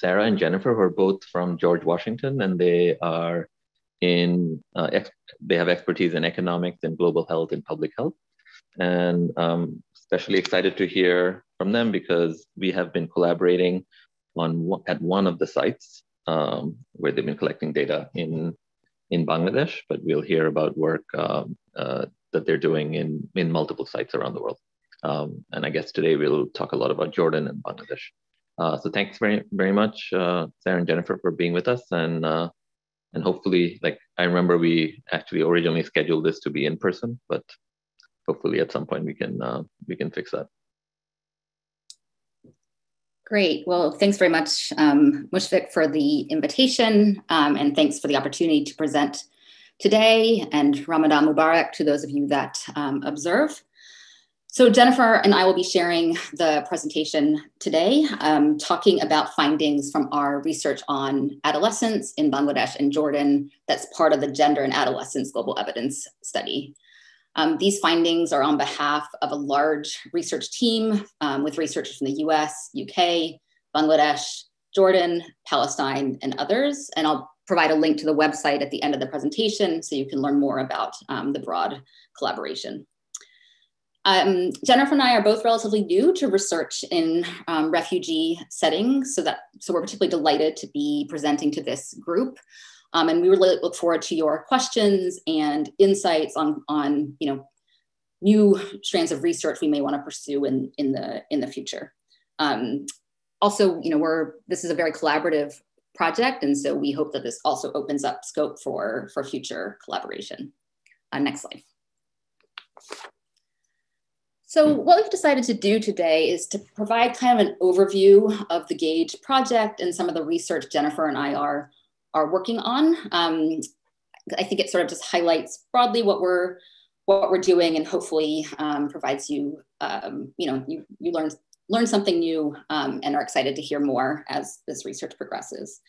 Sarah and Jennifer, who are both from George Washington, and they are in uh, they have expertise in economics and global health and public health. And um, especially excited to hear from them because we have been collaborating on at one of the sites um, where they've been collecting data in in Bangladesh, but we'll hear about work um, uh, that they're doing in in multiple sites around the world. Um, and I guess today we'll talk a lot about Jordan and Bangladesh. Uh, so thanks very very much, uh, Sarah and Jennifer, for being with us, and uh, and hopefully, like I remember, we actually originally scheduled this to be in person, but hopefully at some point we can uh, we can fix that. Great. Well, thanks very much, um, Mushfiq, for the invitation, um, and thanks for the opportunity to present today, and Ramadan Mubarak to those of you that um, observe. So Jennifer and I will be sharing the presentation today, um, talking about findings from our research on adolescence in Bangladesh and Jordan that's part of the Gender and Adolescence Global Evidence Study. Um, these findings are on behalf of a large research team um, with researchers from the US, UK, Bangladesh, Jordan, Palestine, and others. And I'll provide a link to the website at the end of the presentation so you can learn more about um, the broad collaboration. Um, Jennifer and I are both relatively new to research in um, refugee settings, so that so we're particularly delighted to be presenting to this group. Um, and we really look forward to your questions and insights on, on you know, new strands of research we may want to pursue in, in, the, in the future. Um, also, you know, we're, this is a very collaborative project, and so we hope that this also opens up scope for, for future collaboration. Uh, next slide. So what we've decided to do today is to provide kind of an overview of the GAGE project and some of the research Jennifer and I are are working on. Um, I think it sort of just highlights broadly what we're what we're doing and hopefully um, provides you, um, you know, you, you learn, learn something new um, and are excited to hear more as this research progresses.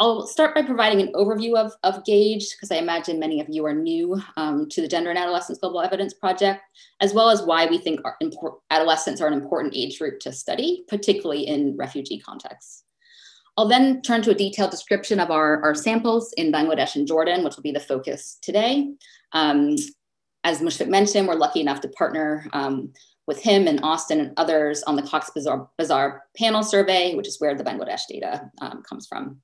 I'll start by providing an overview of, of GAGE, because I imagine many of you are new um, to the Gender and Adolescence Global Evidence Project, as well as why we think adolescents are an important age group to study, particularly in refugee contexts. I'll then turn to a detailed description of our, our samples in Bangladesh and Jordan, which will be the focus today. Um, as Mushfiq mentioned, we're lucky enough to partner um, with him and Austin and others on the Cox Bazar, Bazar panel survey, which is where the Bangladesh data um, comes from.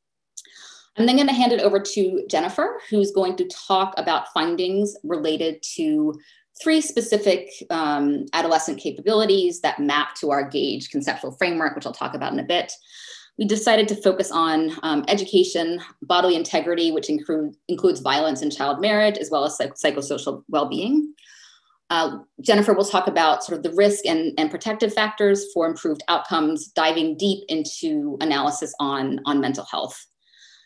I'm then going to hand it over to Jennifer, who's going to talk about findings related to three specific um, adolescent capabilities that map to our GAGE conceptual framework, which I'll talk about in a bit we decided to focus on um, education, bodily integrity, which include, includes violence and child marriage, as well as psych psychosocial well-being. Uh, Jennifer will talk about sort of the risk and, and protective factors for improved outcomes, diving deep into analysis on, on mental health.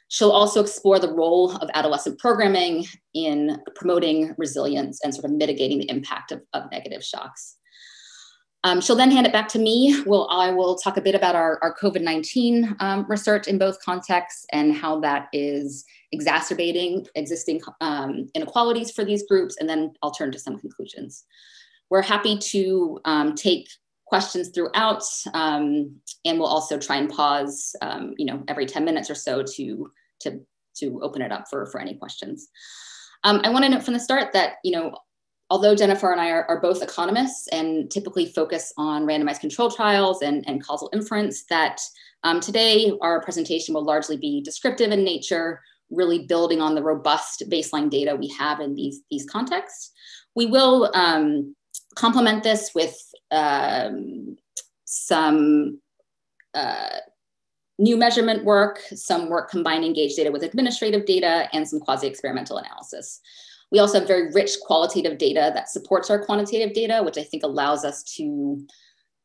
She'll also explore the role of adolescent programming in promoting resilience and sort of mitigating the impact of, of negative shocks. Um, she'll then hand it back to me. We'll, I will talk a bit about our, our COVID-19 um, research in both contexts and how that is exacerbating existing um, inequalities for these groups, and then I'll turn to some conclusions. We're happy to um, take questions throughout, um, and we'll also try and pause, um, you know, every 10 minutes or so to, to, to open it up for, for any questions. I want to note from the start that, you know, although Jennifer and I are, are, both economists and typically focus on randomized control trials and, and causal inference, that um, today our presentation will largely be descriptive in nature, really building on the robust baseline data we have in these, these contexts. We will um, complement this with um, some uh, new measurement work, some work combining GAGE data with administrative data, and some quasi-experimental analysis. We also have very rich qualitative data that supports our quantitative data, which I think allows us to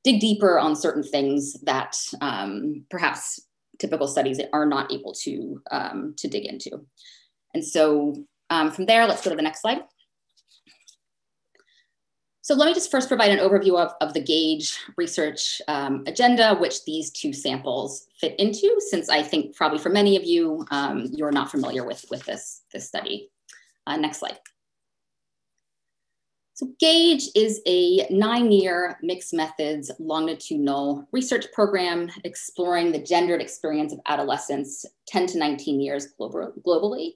dig deeper on certain things that um, perhaps typical studies are not able to, um, to dig into. And so um, from there, let's go to the next slide. So let me just first provide an overview of, of the GAGE research um, agenda, which these two samples fit into, since I think probably for many of you, um, you're not familiar with, with this, this study. Uh, next slide. So GAGE is a nine-year mixed methods longitudinal research program exploring the gendered experience of adolescence 10 to 19 years globally.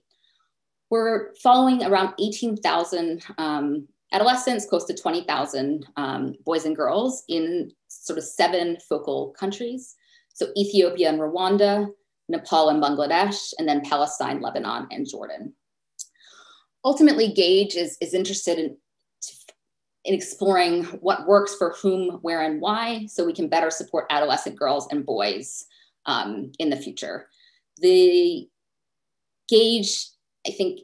We're following around 18,000 um, adolescents, close to 20,000 um, boys and girls in sort of seven focal countries. So Ethiopia and Rwanda, Nepal and Bangladesh, and then Palestine, Lebanon, and Jordan. Ultimately, Gage is, is interested in, in exploring what works for whom, where, and why, so we can better support adolescent girls and boys um, in the future. The Gage, I think,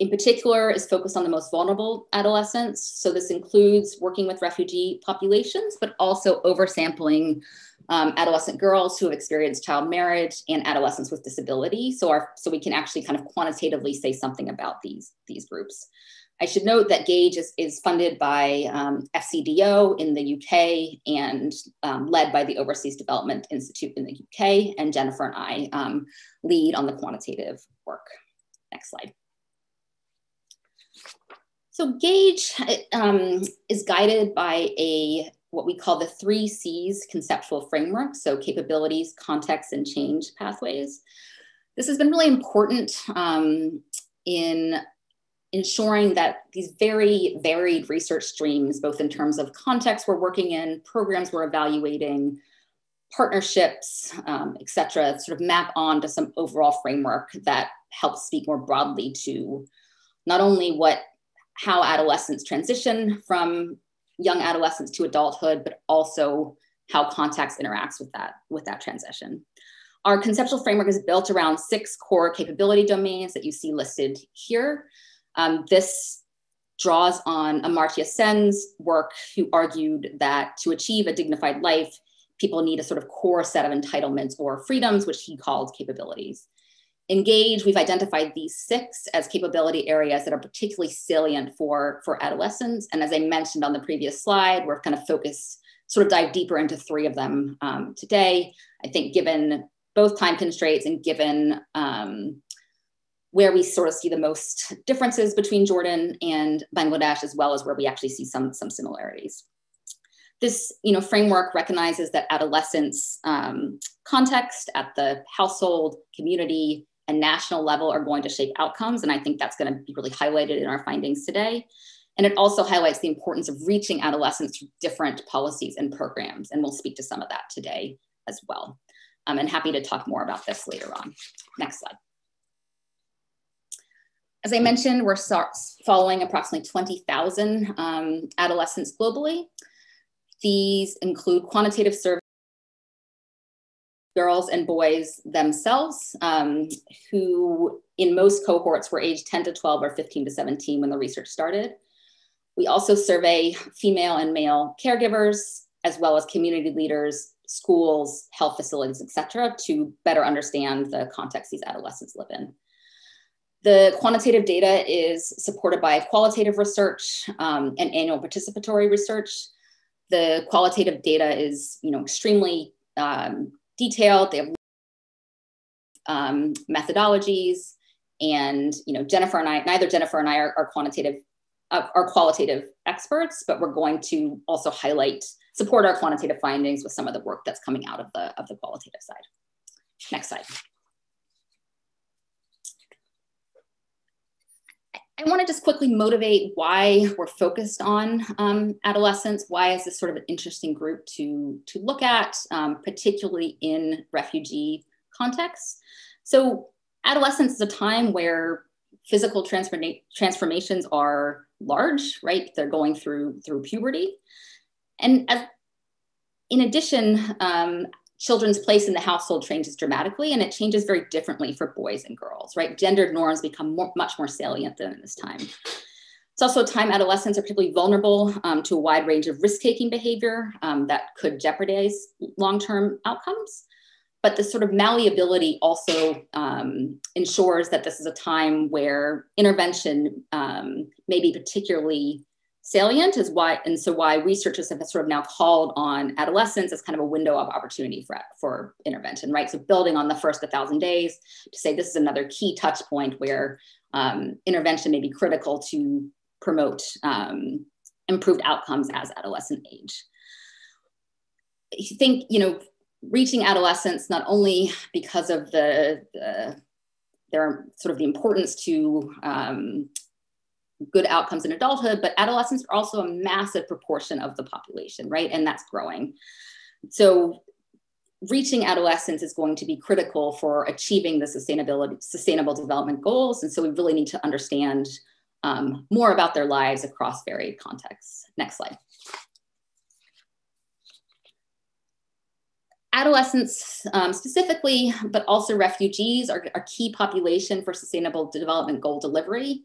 in particular, is focused on the most vulnerable adolescents. So this includes working with refugee populations, but also oversampling um, adolescent girls who have experienced child marriage and adolescents with disability. So, our, so we can actually kind of quantitatively say something about these, these groups. I should note that GAGE is, is funded by um, FCDO in the UK and um, led by the Overseas Development Institute in the UK. And Jennifer and I um, lead on the quantitative work. Next slide. So Gage um, is guided by a what we call the three C's conceptual framework. So capabilities, context, and change pathways. This has been really important um, in ensuring that these very varied research streams, both in terms of context we're working in, programs we're evaluating, partnerships, um, et cetera, sort of map on to some overall framework that helps speak more broadly to not only what how adolescents transition from young adolescence to adulthood, but also how context interacts with that, with that transition. Our conceptual framework is built around six core capability domains that you see listed here. Um, this draws on Amartya Sen's work, who argued that to achieve a dignified life, people need a sort of core set of entitlements or freedoms, which he called capabilities. In GAGE, we've identified these six as capability areas that are particularly salient for, for adolescents. And as I mentioned on the previous slide, we're kind of focused, sort of dive deeper into three of them um, today. I think given both time constraints and given um, where we sort of see the most differences between Jordan and Bangladesh, as well as where we actually see some, some similarities. This you know, framework recognizes that adolescence um, context at the household, community, and national level are going to shape outcomes. And I think that's going to be really highlighted in our findings today. And it also highlights the importance of reaching adolescents through different policies and programs. And we'll speak to some of that today as well. Um, and happy to talk more about this later on. Next slide. As I mentioned, we're following approximately 20,000 um, adolescents globally. These include quantitative surveys girls and boys themselves, um, who in most cohorts were aged 10 to 12 or 15 to 17 when the research started. We also survey female and male caregivers, as well as community leaders, schools, health facilities, et cetera, to better understand the context these adolescents live in. The quantitative data is supported by qualitative research um, and annual participatory research. The qualitative data is you know, extremely um, detailed. They have um, methodologies, and you know Jennifer and I, neither Jennifer and I are, are quantitative, uh, are qualitative experts, but we're going to also highlight, support our quantitative findings with some of the work that's coming out of the of the qualitative side. Next slide. I want to just quickly motivate why we're focused on um, adolescents. Why is this sort of an interesting group to, to look at, um, particularly in refugee contexts? So, adolescence is a time where physical transforma- transformations are large, right? They're going through through puberty, and as, in addition, um, children's place in the household changes dramatically and it changes very differently for boys and girls, right? Gendered norms become more, much more salient than in this time. It's also a time adolescents are particularly vulnerable um, to a wide range of risk taking behavior um, that could jeopardize long term outcomes. But this sort of malleability also um, ensures that this is a time where intervention um, may be particularly salient is why and so why researchers have sort of now called on adolescence as kind of a window of opportunity for, for intervention right so building on the first 1000 days to say this is another key touch point where um, intervention may be critical to promote um, improved outcomes as adolescent age. I think, you know, reaching adolescence not only because of the, the their sort of the importance to um, good outcomes in adulthood, but adolescents are also a massive proportion of the population, right? And that's growing. So reaching adolescence is going to be critical for achieving the sustainability sustainable development goals and so we really need to understand um, more about their lives across varied contexts next slide adolescents um, specifically but also refugees are a key population for sustainable development goal delivery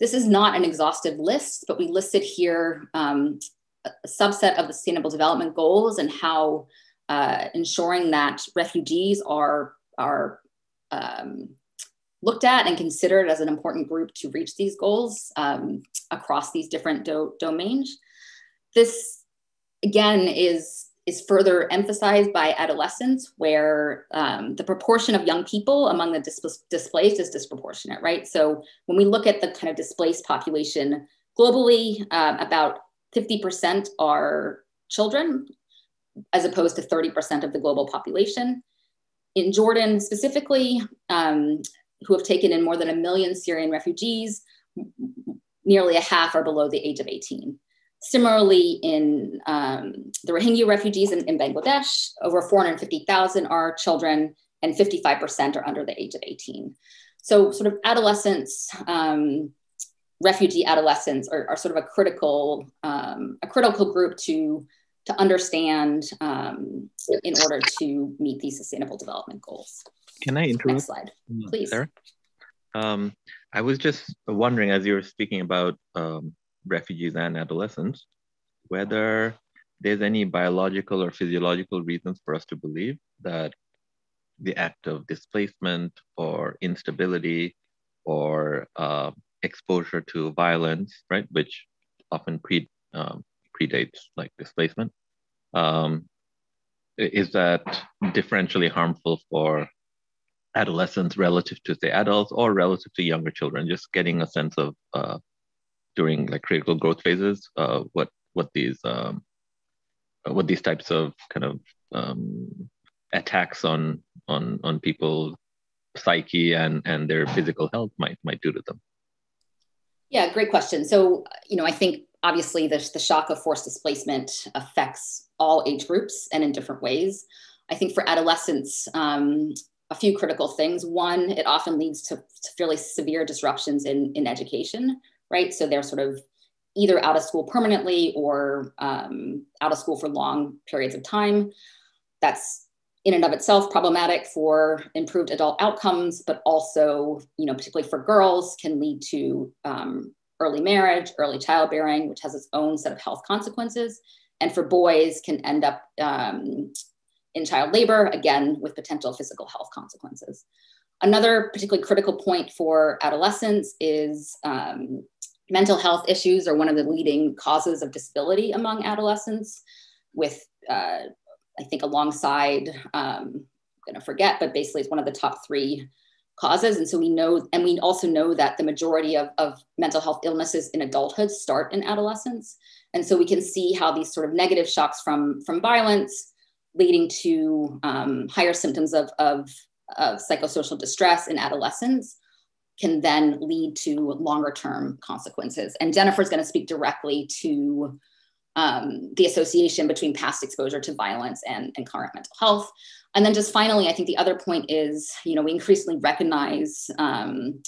this is not an exhaustive list but we listed here um, a subset of the sustainable development goals and how uh, ensuring that refugees are, are um, looked at and considered as an important group to reach these goals um, across these different do domains. This, again, is, is further emphasized by adolescents, where um, the proportion of young people among the dis displaced is disproportionate, right? So when we look at the kind of displaced population globally, uh, about 50% are children, as opposed to 30% of the global population. In Jordan specifically, um, who have taken in more than a million Syrian refugees, nearly a half are below the age of 18. Similarly, in um, the Rohingya refugees in, in Bangladesh, over 450,000 are children and 55% are under the age of 18. So, sort of adolescents, um, refugee adolescents are, are, sort of a critical, um, a critical group to to understand um, in order to meet these sustainable development goals. Can I interrupt? Next slide, please. Sarah? Um, I was just wondering, as you were speaking about um, refugees and adolescents, whether there's any biological or physiological reasons for us to believe that the act of displacement or instability or uh, exposure to violence, right, which often pre, um, predates like displacement. Um, is that differentially harmful for adolescents relative to say adults or relative to younger children? Just getting a sense of uh, during like critical growth phases, uh, what what these um, what these types of kind of um, attacks on on on people's psyche and and their physical health might might do to them. Yeah, great question. So you know, I think obviously the, the shock of forced displacement affects all age groups and in different ways. I think for adolescents, um, a few critical things. One, it often leads to, to fairly severe disruptions in, in education, right? So they're sort of either out of school permanently or um, out of school for long periods of time. That's in and of itself problematic for improved adult outcomes, but also, you know, particularly for girls, can lead to um, early marriage, early childbearing, which has its own set of health consequences. And for boys, can end up um, in child labor, again, with potential physical health consequences. Another particularly critical point for adolescents is um, mental health issues are one of the leading causes of disability among adolescents, with, uh, I think, alongside, um, I'm going to forget, but basically it's one of the top three causes. And so we know, and we also know that the majority of, of mental health illnesses in adulthood start in adolescence. And so we can see how these sort of negative shocks from, from violence leading to um, higher symptoms of, of, of psychosocial distress in adolescence can then lead to longer term consequences. And Jennifer's going to speak directly to um, the association between past exposure to violence and, and current mental health. And then just finally, I think the other point is, you know, we increasingly recognize um,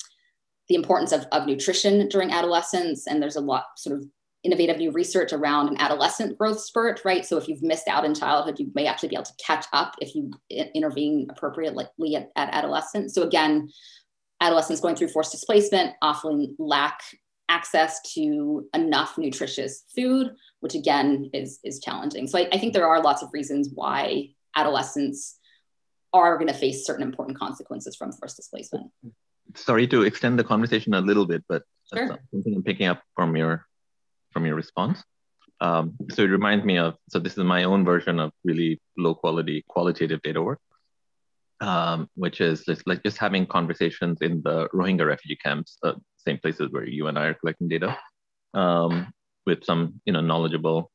the importance of, of nutrition during adolescence. And there's a lot sort of innovative new research around an adolescent growth spurt, right? So if you've missed out in childhood, you may actually be able to catch up if you intervene appropriately at, at adolescence. So again, adolescents going through forced displacement often lack access to enough nutritious food, which again is, is challenging. So I, I think there are lots of reasons why adolescents are going to face certain important consequences from forced displacement. Sorry to extend the conversation a little bit, but sure. something I'm picking up from your from your response. Um, so it reminds me of so this is my own version of really low quality qualitative data work, um, which is just like just having conversations in the Rohingya refugee camps, uh, same places where you and I are collecting data, um, with some you know knowledgeable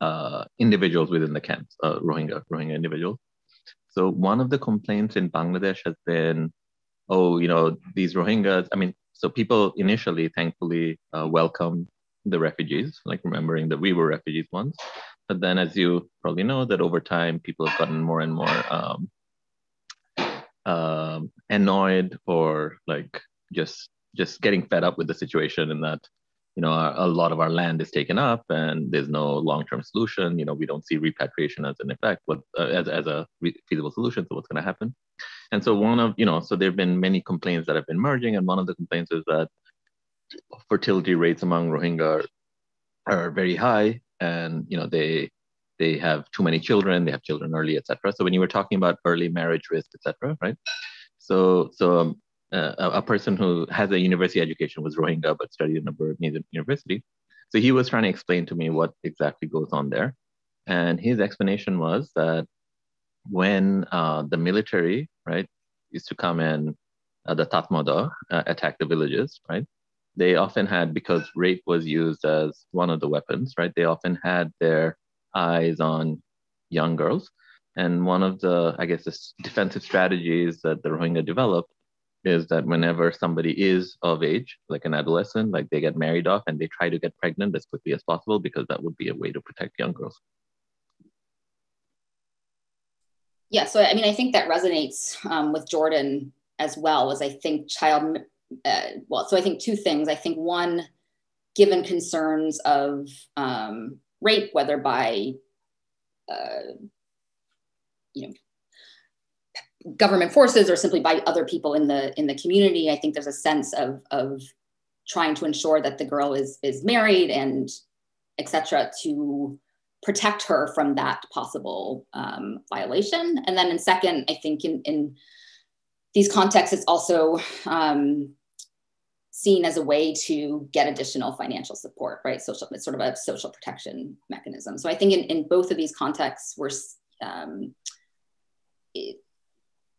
uh, individuals within the camps, uh, Rohingya Rohingya individuals. So one of the complaints in Bangladesh has been, oh, you know, these Rohingyas. I mean, so people initially, thankfully, uh, the refugees, like remembering that we were refugees once. But then, as you probably know, that over time people have gotten more and more um, uh, annoyed or like just just getting fed up with the situation, and that you know a, a lot of our land is taken up and there's no long-term solution. You know, we don't see repatriation as an effect, what uh, as as a feasible solution. So what's going to happen? And so one of you know, so there have been many complaints that have been merging, and one of the complaints is that fertility rates among Rohingya are, are very high, and you know they they have too many children, they have children early, etc. So when you were talking about early marriage risk, etc., right? So so um, uh, a person who has a university education was Rohingya but studied in a Burmese university. So he was trying to explain to me what exactly goes on there, and his explanation was that when uh, the military right used to come and uh, the Tatmadaw uh, attack the villages, right? they often had because rape was used as one of the weapons right they often had their eyes on young girls and one of the i guess the defensive strategies that the rohingya developed is that whenever somebody is of age like an adolescent like they get married off and they try to get pregnant as quickly as possible because that would be a way to protect young girls yeah so i mean i think that resonates um, with jordan as well Was i think child uh, well, so I think two things. I think one, given concerns of um, rape, whether by uh, you know government forces or simply by other people in the in the community, I think there's a sense of of trying to ensure that the girl is is married and etc. to protect her from that possible um, violation. And then in second, I think in in these contexts, it's also um, seen as a way to get additional financial support, right? Social, it's sort of a social protection mechanism. So I think in, in both of these contexts, we're um,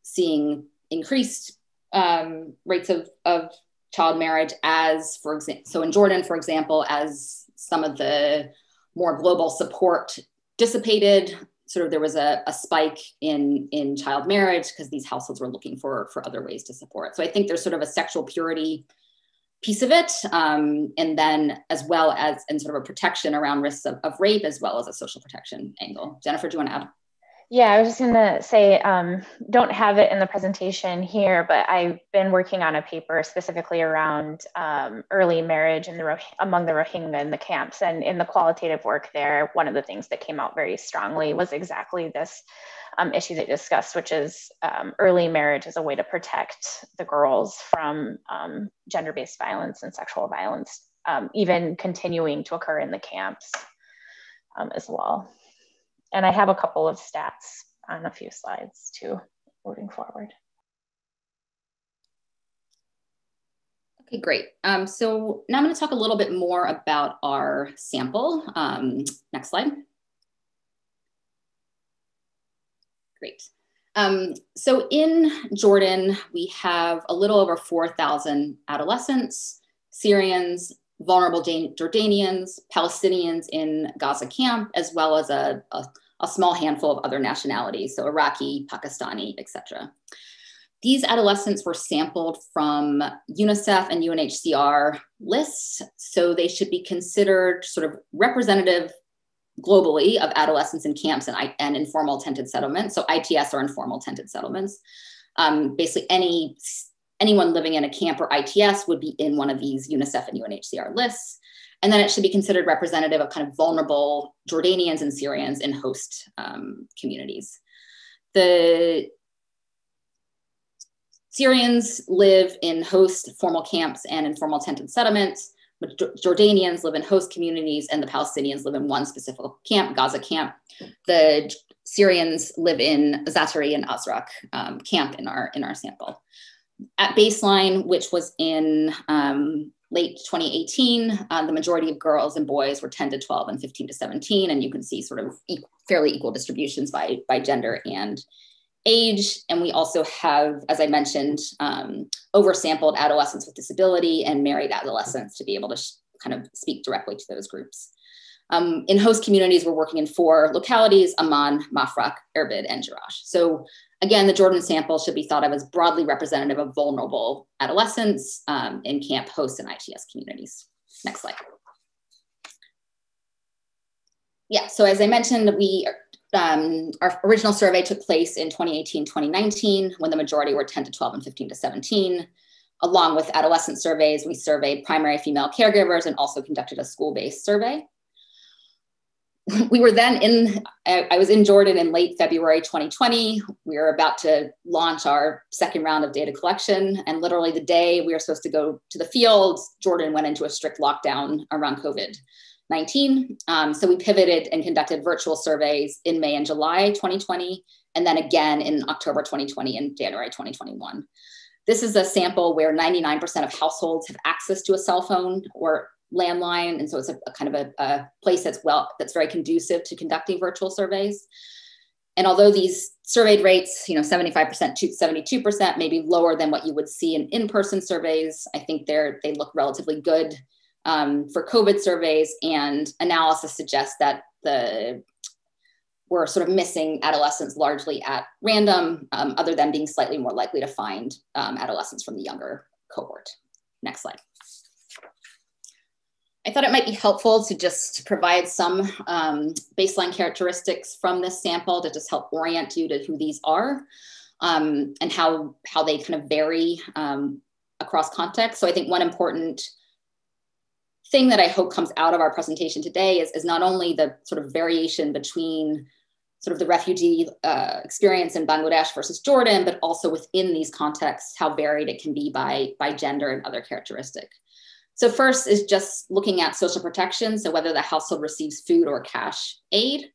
seeing increased um, rates of, of child marriage as, for example, so in Jordan, for example, as some of the more global support dissipated, sort of there was a, a spike in, in child marriage because these households were looking for, for other ways to support. So I think there's sort of a sexual purity piece of it, um, and then as well as in sort of a protection around risks of, of, rape, as well as a social protection angle. Jennifer, do you want to add? Yeah, I was just going to say, um, don't have it in the presentation here, but I've been working on a paper specifically around um, early marriage in the among the Rohingya in the camps, and in the qualitative work there, one of the things that came out very strongly was exactly this um, issue they discussed, which is um, early marriage as a way to protect the girls from um, gender based violence and sexual violence, um, even continuing to occur in the camps as well. And I have a couple of stats on a few slides too, moving forward. Okay, great. Um, so now I'm going to talk a little bit more about our sample. next slide. Great. Um, so in Jordan, we have a little over 4,000 adolescents, Syrians, vulnerable Jordanians, Palestinians in Gaza camp, as well as a, a, a small handful of other nationalities, so Iraqi, Pakistani, etc. These adolescents were sampled from UNICEF and UNHCR lists, so they should be considered sort of representative globally of adolescents in camps and, and informal tented settlements. So ITS or informal tented settlements. Um, basically, any anyone living in a camp or ITS would be in one of these UNICEF and UNHCR lists. And then it should be considered representative of kind of vulnerable Jordanians and Syrians in host um, communities. The Syrians live in host formal camps and informal tented settlements. Jordanians live in host communities and the Palestinians live in one specific camp, Gaza camp. The Syrians live in Zaatari and Azraq um, camp in our, in our sample. At baseline, which was in um, late 2018, uh, the majority of girls and boys were 10 to 12 and 15 to 17. And you can see sort of e fairly equal distributions by, by gender and age. And we also have, as I mentioned, um, oversampled adolescents with disability and married adolescents to be able to kind of speak directly to those groups. Um, in host communities, we're working in four localities, Amman, Mafraq, Irbid, and Jerash. So again, the Jordan sample should be thought of as broadly representative of vulnerable adolescents um, in camp host and ITS communities. Next slide. Yeah, so as I mentioned, we um, our original survey took place in 2018, 2019, when the majority were 10 to 12 and 15 to 17. Along with adolescent surveys, we surveyed primary female caregivers and also conducted a school-based survey. We were then in, I was in Jordan in late February 2020. We were about to launch our second round of data collection. And literally the day we were supposed to go to the field, Jordan went into a strict lockdown around COVID. 19. Um, so we pivoted and conducted virtual surveys in May and July 2020, and then again in October 2020 and January 2021. This is a sample where 99% of households have access to a cell phone or landline, and so it's a, a kind of a, a, place that's well that's very conducive to conducting virtual surveys. And although these surveyed rates, you know, 75% to 72%, maybe lower than what you would see in in-person surveys, I think they're they look relatively good um, for COVID surveys, and analysis suggests that the we're sort of missing adolescents largely at random, um, other than being slightly more likely to find um, adolescents from the younger cohort. Next slide. I thought it might be helpful to just provide some um, baseline characteristics from this sample to just help orient you to who these are um, and how, how they kind of vary um, across context. So I think one important thing that I hope comes out of our presentation today is, is not only the sort of variation between sort of the refugee uh, experience in Bangladesh versus Jordan, but also within these contexts, how varied it can be by, by gender and other characteristic. So first is just looking at social protection. So whether the household receives food or cash aid.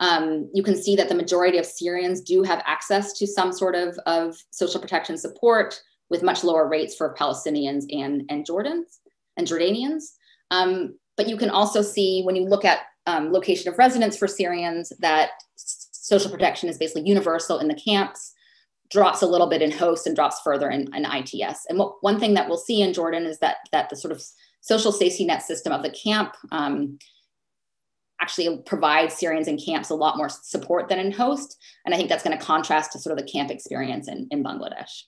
Um, you can see that the majority of Syrians do have access to some sort of, of social protection support with much lower rates for Palestinians and, and Jordans and Jordanians. Um, but you can also see when you look at um, location of residence for Syrians that social protection is basically universal in the camps, drops a little bit in host and drops further in, in ITS. And what, one thing that we'll see in Jordan is that, that the sort of social safety net system of the camp um, actually provides Syrians in camps a lot more support than in host. And I think that's going to contrast to sort of the camp experience in, in Bangladesh.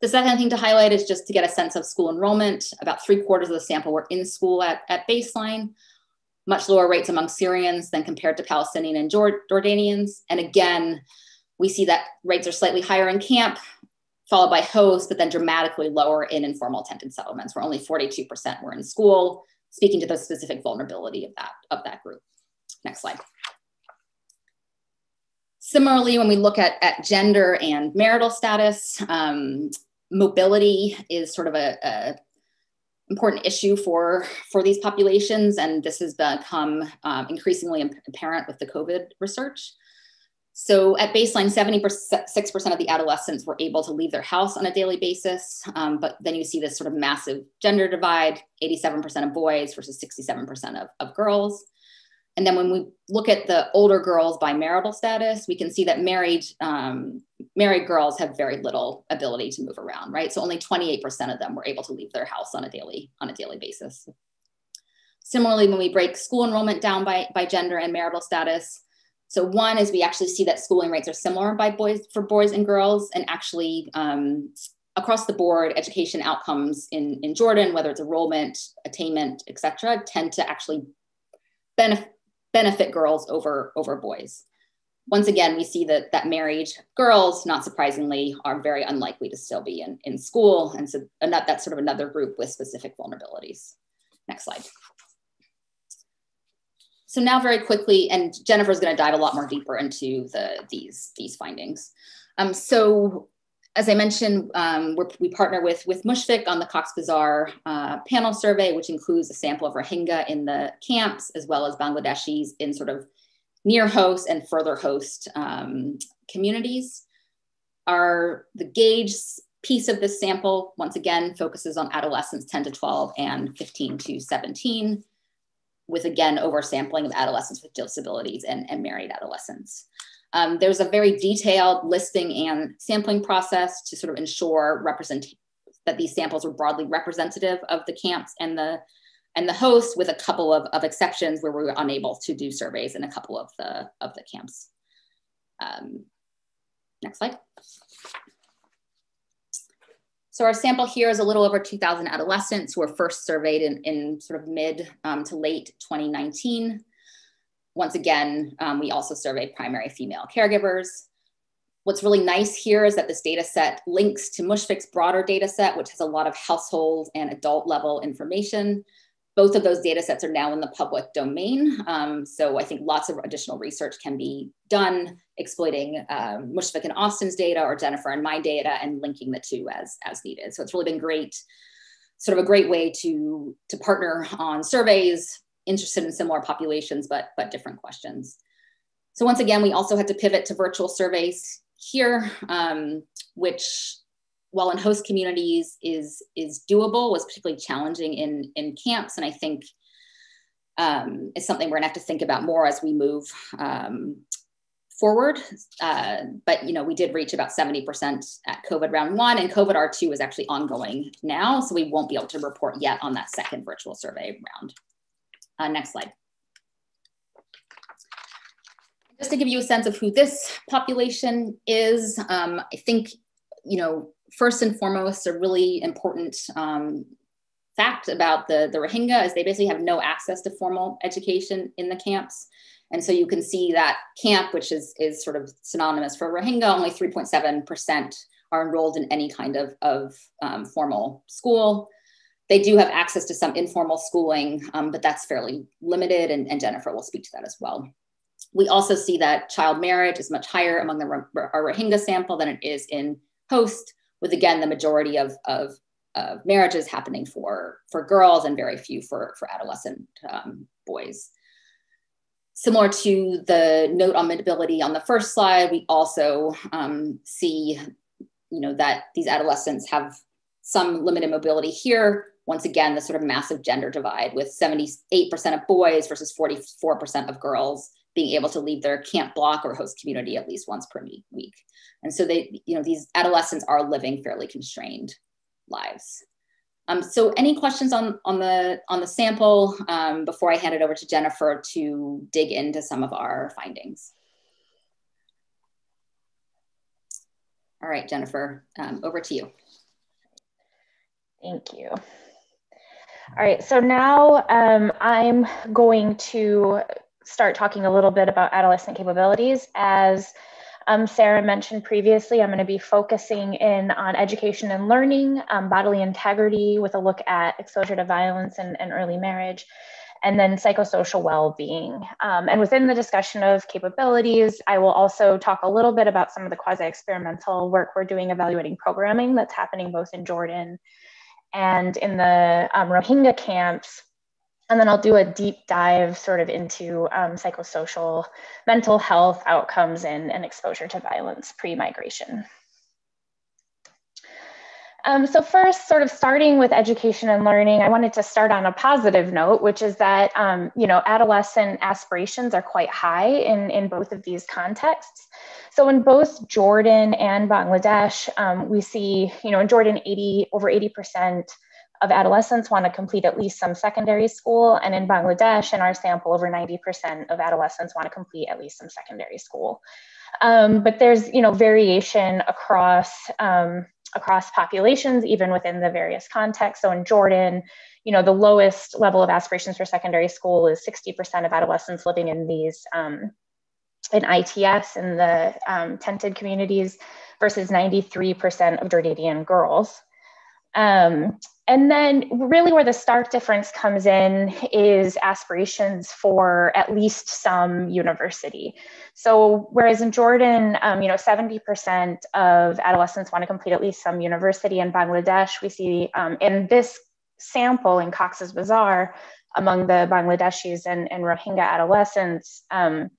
The second thing to highlight is just to get a sense of school enrollment. About three quarters of the sample were in school at, at baseline, much lower rates among Syrians than compared to Palestinian and Jordanians. And again, we see that rates are slightly higher in camp, followed by host, but then dramatically lower in informal tented settlements, where only 42% were in school, speaking to the specific vulnerability of that, of that group. Next slide. Similarly, when we look at, at gender and marital status, um, mobility is sort of a, a important issue for for these populations, and this has become um, increasingly apparent with the COVID research. So at baseline, 76% of the adolescents were able to leave their house on a daily basis. Um, but then you see this sort of massive gender divide, 87% of boys versus 67% of, of girls. And then when we look at the older girls by marital status, we can see that married um, married girls have very little ability to move around, right? So only 28% of them were able to leave their house on a daily on a daily basis. Similarly, when we break school enrollment down by, by gender and marital status, so one is we actually see that schooling rates are similar by boys for boys and girls, and actually um, across the board, education outcomes in, in Jordan, whether it's enrollment, attainment, et cetera, tend to actually benefit benefit girls over, over boys. Once again, we see that, that married girls, not surprisingly, are very unlikely to still be in, in school. And so that's sort of another group with specific vulnerabilities. Next slide. So now very quickly, and Jennifer's gonna dive a lot more deeper into the, these, these findings. Um, so as I mentioned, um, we partner with, with Mushfiq on the Cox Bazar uh, panel survey, which includes a sample of Rohingya in the camps, as well as Bangladeshis in sort of near host and further host um, communities. Our, the GAGE piece of this sample, once again, focuses on adolescents 10 to 12 and 15 to 17, with again, oversampling of adolescents with disabilities and, and married adolescents. Um, there's a very detailed listing and sampling process to sort of ensure represent that these samples are broadly representative of the camps and the and the hosts, with a couple of, of exceptions where we were unable to do surveys in a couple of the, of the camps. Um, next slide. So our sample here is a little over 2,000 adolescents who were first surveyed in, in sort of mid um, to late 2019. Once again, um, we also surveyed primary female caregivers. What's really nice here is that this data set links to Mushfiq's broader data set, which has a lot of household and adult level information. Both of those data sets are now in the public domain. Um, so I think lots of additional research can be done exploiting um, Mushfiq and Austin's data or Jennifer and my data and linking the two as, as needed. So it's really been great, sort of a great way to, to partner on surveys interested in similar populations, but, but different questions. So once again, we also had to pivot to virtual surveys here, um, which while in host communities is is doable, was particularly challenging in in camps, and I think um, is something we're gonna have to think about more as we move um, forward. Uh, but you know, we did reach about 70% at COVID round one, and COVID R2 is actually ongoing now, so we won't be able to report yet on that second virtual survey round. Uh, next slide. Just to give you a sense of who this population is, um, I think, you know, first and foremost, a really important um, fact about the, the Rohingya is they basically have no access to formal education in the camps. And so you can see that camp, which is, is sort of synonymous for Rohingya, only 3.7% are enrolled in any kind of, of um, formal school. They do have access to some informal schooling, um, but that's fairly limited, and, and Jennifer will speak to that as well. We also see that child marriage is much higher among the, our Rohingya sample than it is in host with again the majority of, of, of marriages happening for, for girls and very few for, for adolescent um, boys. Similar to the note on mobility on the first slide, we also um, see you know, that these adolescents have some limited mobility here. Once again, the sort of massive gender divide with 78% of boys versus 44% of girls being able to leave their camp block or host community at least once per week. And so they, you know, these adolescents are living fairly constrained lives. Um, so any questions on, on, the, on the sample um, before I hand it over to Jennifer to dig into some of our findings? All right, Jennifer, um, over to you. Thank you. All right, so now um, I'm going to start talking a little bit about adolescent capabilities. As um, Sarah mentioned previously, I'm going to be focusing in on education and learning, um, bodily integrity with a look at exposure to violence and, and early marriage, and then psychosocial well-being. Um, and within the discussion of capabilities, I will also talk a little bit about some of the quasi-experimental work we're doing evaluating programming that's happening both in Jordan and in the um, Rohingya camps and then I'll do a deep dive sort of into um, psychosocial mental health outcomes and, and exposure to violence pre-migration. Um, so first, sort of starting with education and learning, I wanted to start on a positive note, which is that, um, you know, adolescent aspirations are quite high in, in both of these contexts. So in both Jordan and Bangladesh, um, we see, you know, in Jordan, 80, over 80% of adolescents want to complete at least some secondary school. And in Bangladesh, in our sample, over 90% of adolescents want to complete at least some secondary school. Um, but there's, you know, variation across, um, across populations, even within the various contexts. So in Jordan, you know, the lowest level of aspirations for secondary school is 60% of adolescents living in these, um, in ITS, in the um, tented communities, versus 93% of Jordanian girls. Um, and then, really, where the stark difference comes in is aspirations for at least some university. So, whereas in Jordan, um, you know, 70% of adolescents want to complete at least some university. In Bangladesh, we see um, in this sample in Cox's Bazar among the Bangladeshis and, and Rohingya adolescents, um,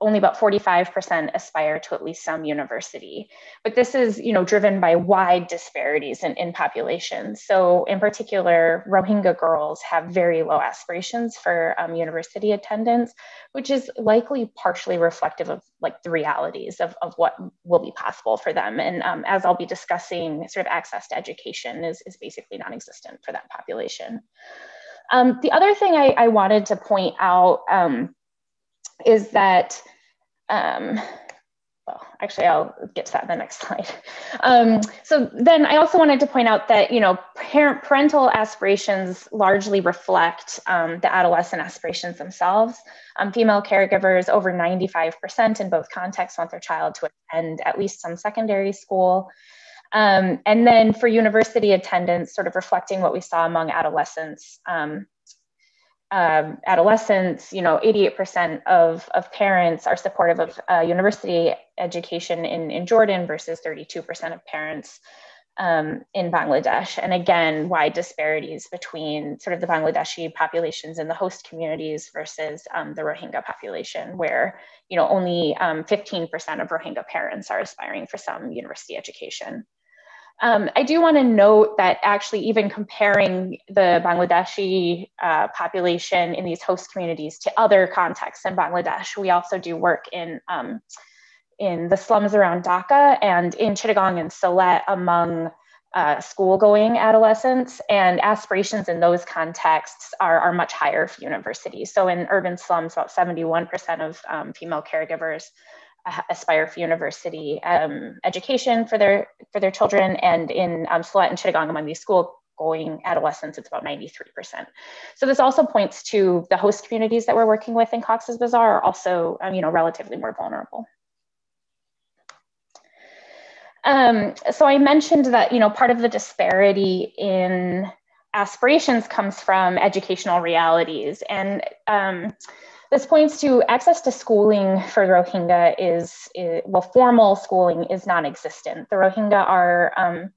only about 45% aspire to at least some university. But this is, you know, driven by wide disparities in, in population. So in particular, Rohingya girls have very low aspirations for um, university attendance, which is likely partially reflective of like the realities of, of what will be possible for them. And um, as I'll be discussing, sort of access to education is, is basically non-existent for that population. Um, the other thing I, I, wanted to point out um, is that um, well, actually, I'll get to that in the next slide. Um, so then I also wanted to point out that, you know, parent, parental aspirations largely reflect um, the adolescent aspirations themselves. Um, female caregivers, over 95% in both contexts, want their child to attend at least some secondary school. Um, and then for university attendance, sort of reflecting what we saw among adolescents, um, adolescents, you know, 88% of, of parents are supportive of uh, university education in, in Jordan versus 32% of parents um, in Bangladesh. And again, wide disparities between sort of the Bangladeshi populations in the host communities versus um, the Rohingya population, where, you know, only 15% um, of Rohingya parents are aspiring for some university education. Um, I do want to note that actually, even comparing the Bangladeshi uh, population in these host communities to other contexts in Bangladesh, we also do work in, um, in the slums around Dhaka and in Chittagong and Sylhet among uh, school going adolescents, and aspirations in those contexts are, are much higher for universities. So, in urban slums, about 71% of um, female caregivers aspire for university um, education for their for their children, and in um, and Chittagong among these school going adolescents, it's about 93%. So this also points to the host communities that we're working with in Cox's Bazar are also, um, you know, relatively more vulnerable. Um, so I mentioned that, you know, part of the disparity in aspirations comes from educational realities. And um, this points to access to schooling for Rohingya is, is well, formal schooling is non-existent. The Rohingya are um,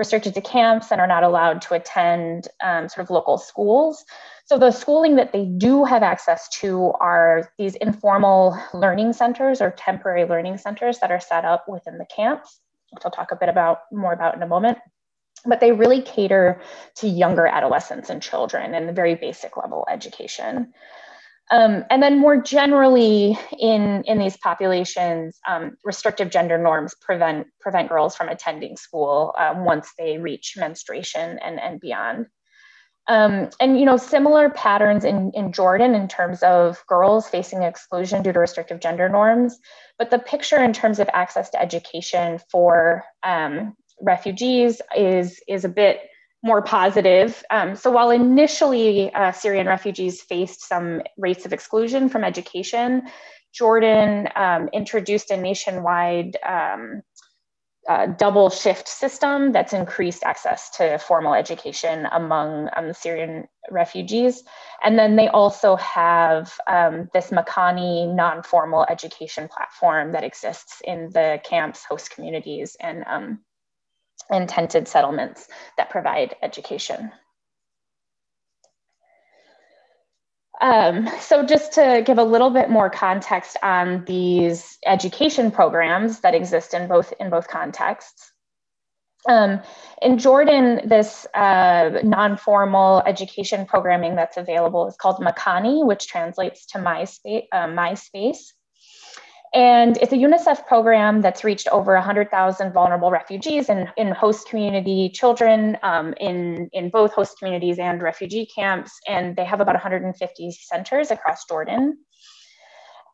restricted to camps and are not allowed to attend um, sort of local schools. So the schooling that they do have access to are these informal learning centers or temporary learning centers that are set up within the camps, which I'll talk a bit about more about in a moment. But they really cater to younger adolescents and children and the very basic level education. Um, and then more generally in, in these populations, um, restrictive gender norms prevent, prevent girls from attending school um, once they reach menstruation and, and beyond. Um, and you know, similar patterns in, in Jordan in terms of girls facing exclusion due to restrictive gender norms, but the picture in terms of access to education for um, refugees is, is a bit more positive. Um, so while initially uh, Syrian refugees faced some rates of exclusion from education, Jordan um, introduced a nationwide um, uh, double shift system that's increased access to formal education among um, Syrian refugees. And then they also have um, this Makani non formal education platform that exists in the camps, host communities, and um, and tented settlements that provide education. Um, so just to give a little bit more context on these education programs that exist in both in both contexts. Um, in Jordan, this uh, non-formal education programming that's available is called Makani, which translates to my, spa- uh, my space. And it's a UNICEF program that's reached over 100,000 vulnerable refugees and in host community children um, in, in both host communities and refugee camps. And they have about 150 centers across Jordan.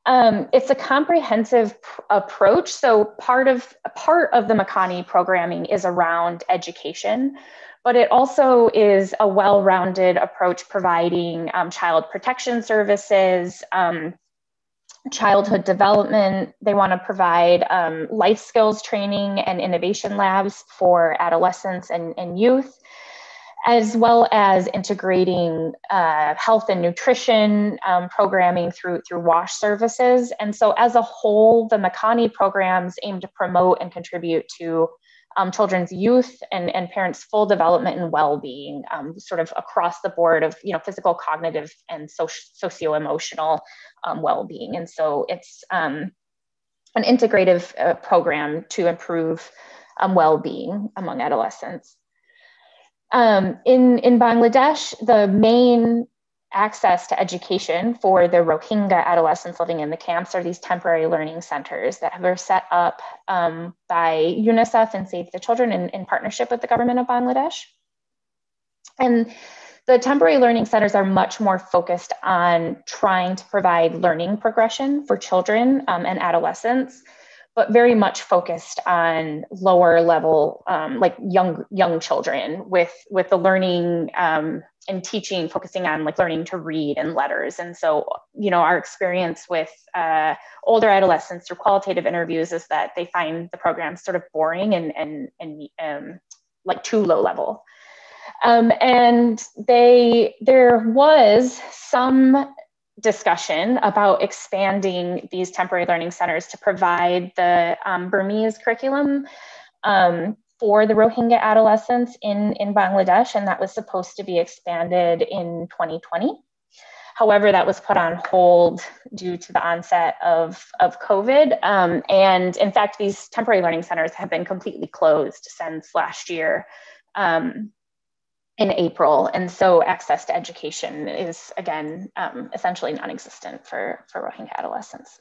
Um, it's a comprehensive approach. So part of part of the Makani programming is around education, but it also is a well-rounded approach providing um, child protection services, um, childhood development. They want to provide um, life skills training and innovation labs for adolescents and, and youth, as well as integrating uh, health and nutrition um, programming through, through WASH services. And so, as a whole, the Makani programs aim to promote and contribute to um, children's youth and, and parents' full development and well-being, um, sort of across the board of you know physical, cognitive, and socio-emotional um, well-being. And so it's um, an integrative uh, program to improve um, well-being among adolescents. Um, in, in Bangladesh, the main access to education for the Rohingya adolescents living in the camps are these temporary learning centers that were set up um, by UNICEF and Save the Children in, in partnership with the government of Bangladesh. And The temporary learning centers are much more focused on trying to provide learning progression for children um, and adolescents, but very much focused on lower level, um, like young young children, with with the learning um, and teaching focusing on like learning to read and letters. And so, you know, our experience with uh, older adolescents through qualitative interviews is that they find the program sort of boring and and and um, like too low level. Um, and they there was some discussion about expanding these temporary learning centers to provide the um, Burmese curriculum um, for the Rohingya adolescents in, in Bangladesh, and that was supposed to be expanded in 2020. However, that was put on hold due to the onset of, of COVID. Um, and in fact, these temporary learning centers have been completely closed since last year. Um, in April. And so access to education is, again, um, essentially non existent for, for Rohingya adolescents.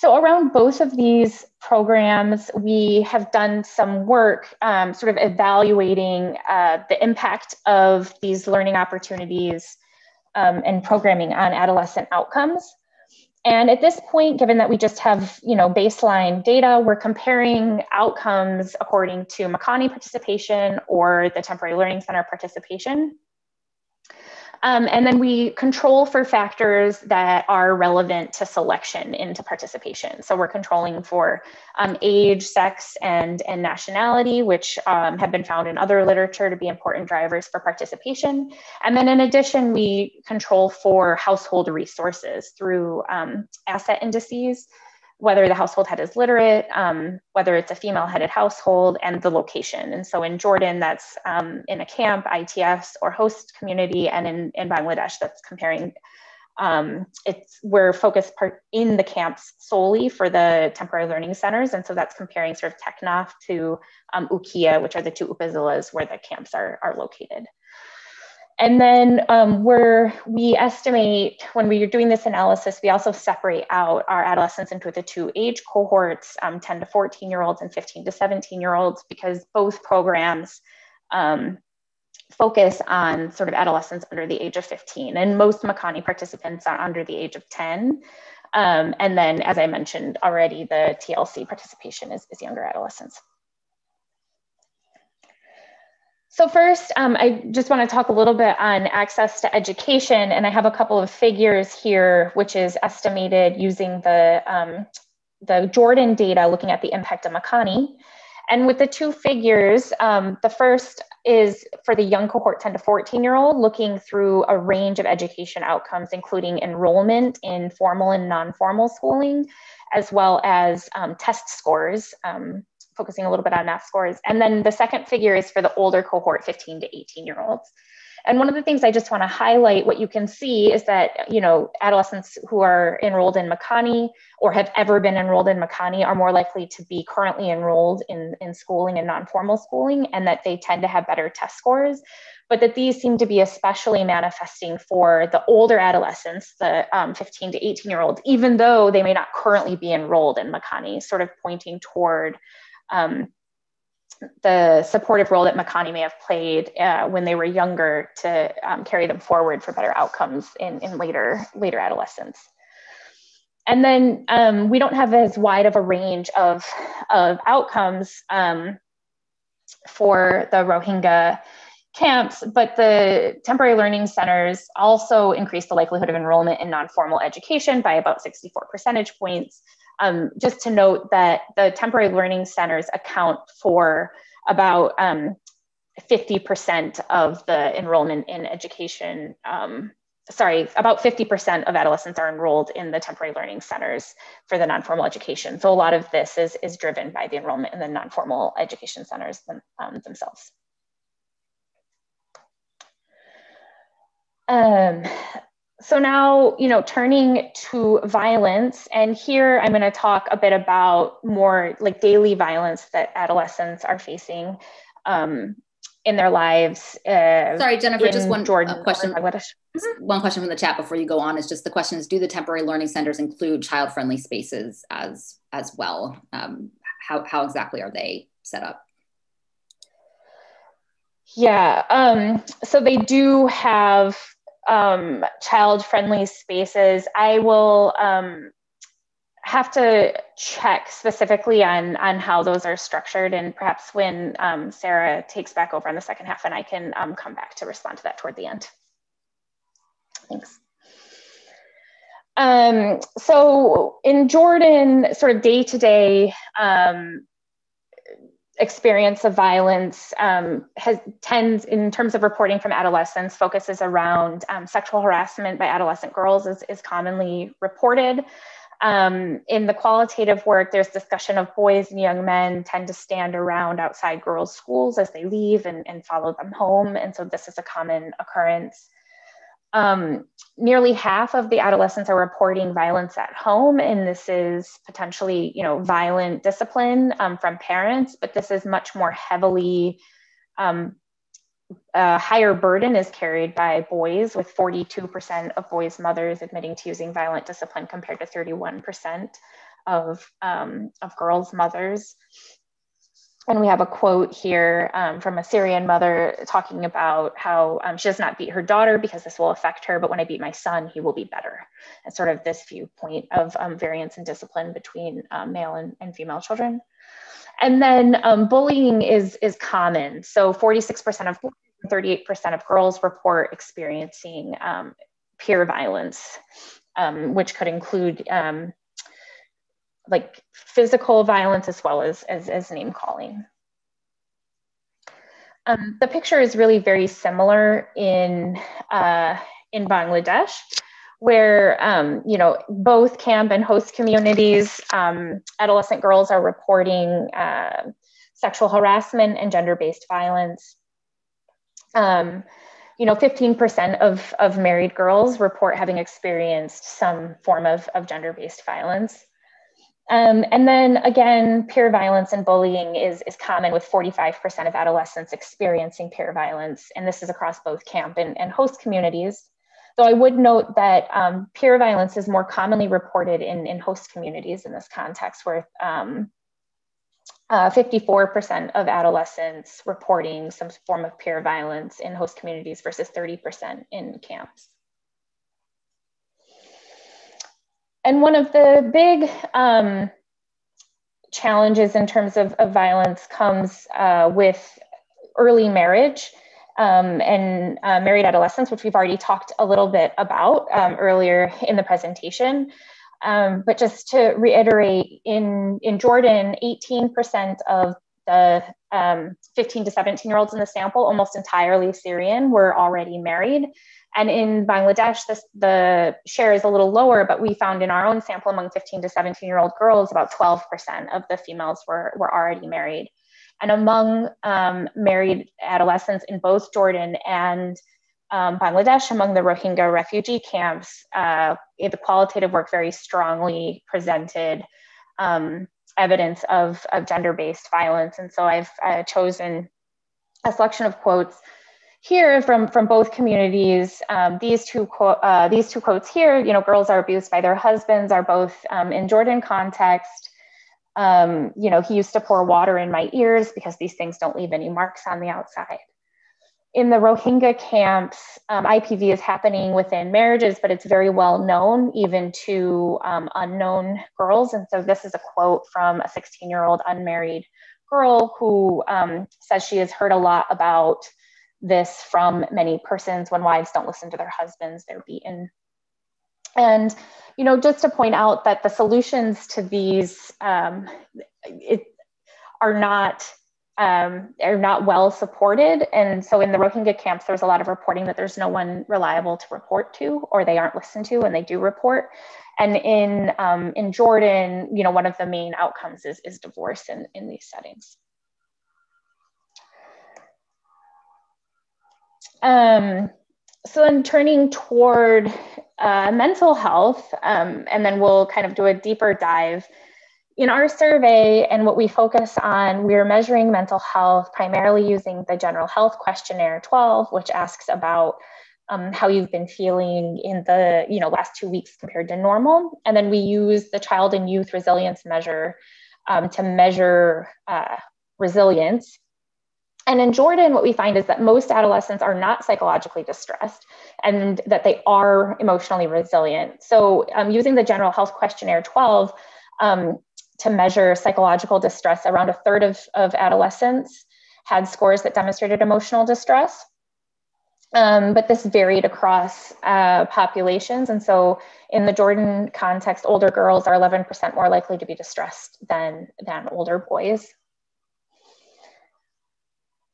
So, around both of these programs, we have done some work um, sort of evaluating uh, the impact of these learning opportunities um, and programming on adolescent outcomes. And at this point, given that we just have, you know, baseline data, we're comparing outcomes according to Makani participation or the temporary learning center participation. Um, and then we control for factors that are relevant to selection into participation. So we're controlling for um, age, sex, and, and nationality, which um, have been found in other literature to be important drivers for participation. And then in addition, we control for household resources through um, asset indices whether the household head is literate, um, whether it's a female headed household, and the location. And so in Jordan, that's um, in a camp, ITS, or host community, and in, in Bangladesh, that's comparing. Um, it's we're focused part in the camps solely for the temporary learning centers, and so that's comparing sort of Teknaf to um, Ukhia, which are the two upazilas where the camps are, are located. And then um, we're, we estimate when we are doing this analysis, we also separate out our adolescents into the two age cohorts, um, 10 to 14 year olds and 15 to 17 year olds, because both programs um, focus on sort of adolescents under the age of 15. And most Makani participants are under the age of 10. Um, and then, as I mentioned already, the TLC participation is, is younger adolescents. So first, um, I just want to talk a little bit on access to education, and I have a couple of figures here, which is estimated using the, um, the Jordan data looking at the impact of Makani. And with the two figures, um, the first is for the young cohort 10 to 14 year old, looking through a range of education outcomes, including enrollment in formal and non-formal schooling, as well as um, test scores, um, focusing a little bit on math scores. And then the second figure is for the older cohort, 15 to 18 year olds. And one of the things I just want to highlight, what you can see is that, you know, adolescents who are enrolled in Makani or have ever been enrolled in Makani are more likely to be currently enrolled in, in schooling and non-formal schooling, and that they tend to have better test scores. But that these seem to be especially manifesting for the older adolescents, the um, 15 to 18 year olds, even though they may not currently be enrolled in Makani, sort of pointing toward um, the supportive role that Makani may have played uh, when they were younger to um, carry them forward for better outcomes in, in later, later adolescence. And then um, we don't have as wide of a range of, of outcomes um, for the Rohingya camps, but the temporary learning centers also increase the likelihood of enrollment in non-formal education by about 64 percentage points um, just to note that the temporary learning centers account for about um, 50% of the enrollment in education. Um, sorry, about 50% of adolescents are enrolled in the temporary learning centers for the non-formal education. So a lot of this is, is driven by the enrollment in the non-formal education centers them, um, themselves. Um, so now you know turning to violence and here i'm going to talk a bit about more like daily violence that adolescents are facing um, in their lives uh, sorry jennifer just one Jordan, question. Mm-hmm. one question from the chat before you go on is just the question is do the temporary learning centers include child friendly spaces as as well? Um, how, how exactly are they set up? Yeah, um, so they do have um, child friendly spaces. I will um, have to check specifically on on how those are structured and perhaps when um, Sarah takes back over on the second half and I can um, come back to respond to that toward the end. Thanks. Um, so in Jordan, sort of day to day experience of violence um, has tends in terms of reporting from adolescents focuses around um, sexual harassment by adolescent girls is, is commonly reported um, in the qualitative work, there's discussion of boys and young men tend to stand around outside girls' schools as they leave and, and follow them home. And so this is a common occurrence. Um, nearly half of the adolescents are reporting violence at home, and this is potentially, you know, violent discipline um, from parents, but this is much more heavily um, a higher burden is carried by boys, with 42% of boys' mothers admitting to using violent discipline compared to 31% of, um, of girls' mothers. And we have a quote here um, from a Syrian mother talking about how um, she does not beat her daughter because this will affect her, but when I beat my son, he will be better. And sort of this viewpoint of um, variance and discipline between um, male and, and female children. And then um, bullying is, is common. So 46% of 38% of girls report experiencing um, peer violence, which could include like physical violence as well as, as, as name calling. Um, the picture is really very similar in, uh, in Bangladesh where um, you know both camp and host communities um, adolescent girls are reporting uh, sexual harassment and gender-based violence um, you know 15% of, of married girls report having experienced some form of, of gender-based violence um, and then again, peer violence and bullying is, is common with 45% of adolescents experiencing peer violence. And this is across both camp and, and host communities. Though I would note that um, peer violence is more commonly reported in, in host communities in this context, where um, uh, 54% of adolescents reporting some form of peer violence in host communities versus 30% in camps. And one of the big um, challenges in terms of, of violence comes uh, with early marriage um, and uh, married adolescents, which we've already talked a little bit about um, earlier in the presentation. Um, but just to reiterate, in, in Jordan, 18% of the um, 15 to 17 year olds in the sample, almost entirely Syrian, were already married. And in Bangladesh, this, the share is a little lower, but we found in our own sample among 15 to 17 year old girls, about 12% of the females were, were already married. And among um, married adolescents in both Jordan and um, Bangladesh, among the Rohingya refugee camps, uh, the qualitative work very strongly presented um, evidence of, of gender based violence. And so I've uh, chosen a selection of quotes here from, from both communities. Um, these, two quote, uh, these two quotes here, you know, girls are abused by their husbands, are both um, in Jordan context um, you know, he used to pour water in my ears because these things don't leave any marks on the outside. In the Rohingya camps, um, IPV is happening within marriages, but it's very well known even to um, unknown girls. And so this is a quote from a 16 year old unmarried girl who um, says she has heard a lot about this from many persons when wives don't listen to their husbands, they're beaten. And you know, just to point out that the solutions to these um, it, are not um, are not well supported. And so in the Rohingya camps, there's a lot of reporting that there's no one reliable to report to, or they aren't listened to when they do report. And in um, in Jordan, you know, one of the main outcomes is is divorce in, in these settings. Um, so then turning toward uh, mental health, um, and then we'll kind of do a deeper dive. In our survey and what we focus on, we're measuring mental health primarily using the General Health Questionnaire 12, which asks about um, how you've been feeling in the you know last two weeks compared to normal, and then we use the Child and Youth Resilience Measure um, to measure uh, resilience And in Jordan, what we find is that most adolescents are not psychologically distressed and that they are emotionally resilient. So, um, using the General Health Questionnaire 12 um, to measure psychological distress, around a third of, of adolescents had scores that demonstrated emotional distress. Um, but this varied across uh, populations. And so, in the Jordan context, older girls are 11% more likely to be distressed than, than older boys.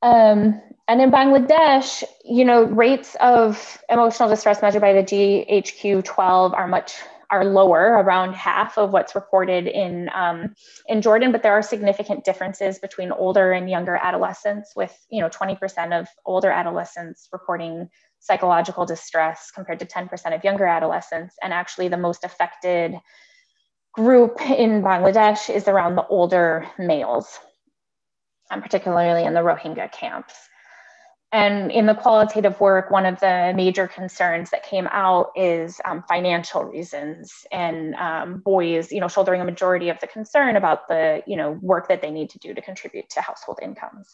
Um, and in Bangladesh, you know, rates of emotional distress measured by the GHQ-12 are much are lower, around half of what's reported in um, in Jordan. But there are significant differences between older and younger adolescents, with you know 20% of older adolescents reporting psychological distress compared to 10% of younger adolescents. And actually, the most affected group in Bangladesh is around the older males um, particularly in the Rohingya camps. And in the qualitative work, one of the major concerns that came out is um, financial reasons and um, boys, you know, shouldering a majority of the concern about the, you know, work that they need to do to contribute to household incomes.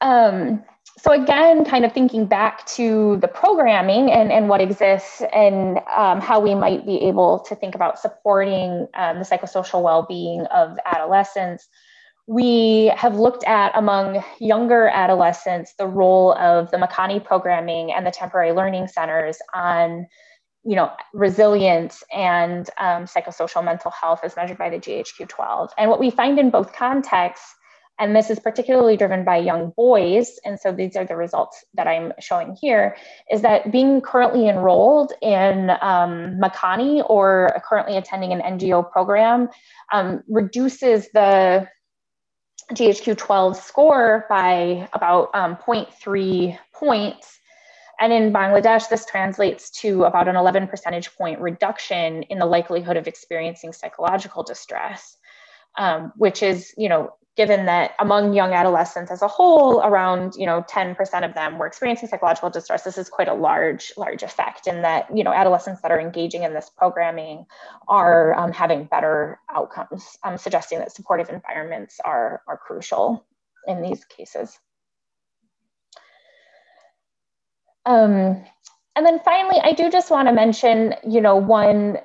Um, so again, kind of thinking back to the programming and, and what exists and um, how we might be able to think about supporting um, the psychosocial well-being of adolescents, we have looked at among younger adolescents the role of the Makani programming and the temporary learning centers on you know resilience and um, psychosocial mental health as measured by the GHQ-12. And what we find in both contexts and this is particularly driven by young boys. And so these are the results that I'm showing here is that being currently enrolled in um, Makani or currently attending an NGO program um, reduces the GHQ 12 score by about um, 0.3 points. And in Bangladesh, this translates to about an 11 percentage point reduction in the likelihood of experiencing psychological distress. Um, which is, you know, given that among young adolescents as a whole around you know 10% of them were experiencing psychological distress. This is quite a large large effect in that you know adolescents that are engaging in this programming are um, having better outcomes um, suggesting that supportive environments are are crucial in these cases. Um, and then finally i do just want to mention you know one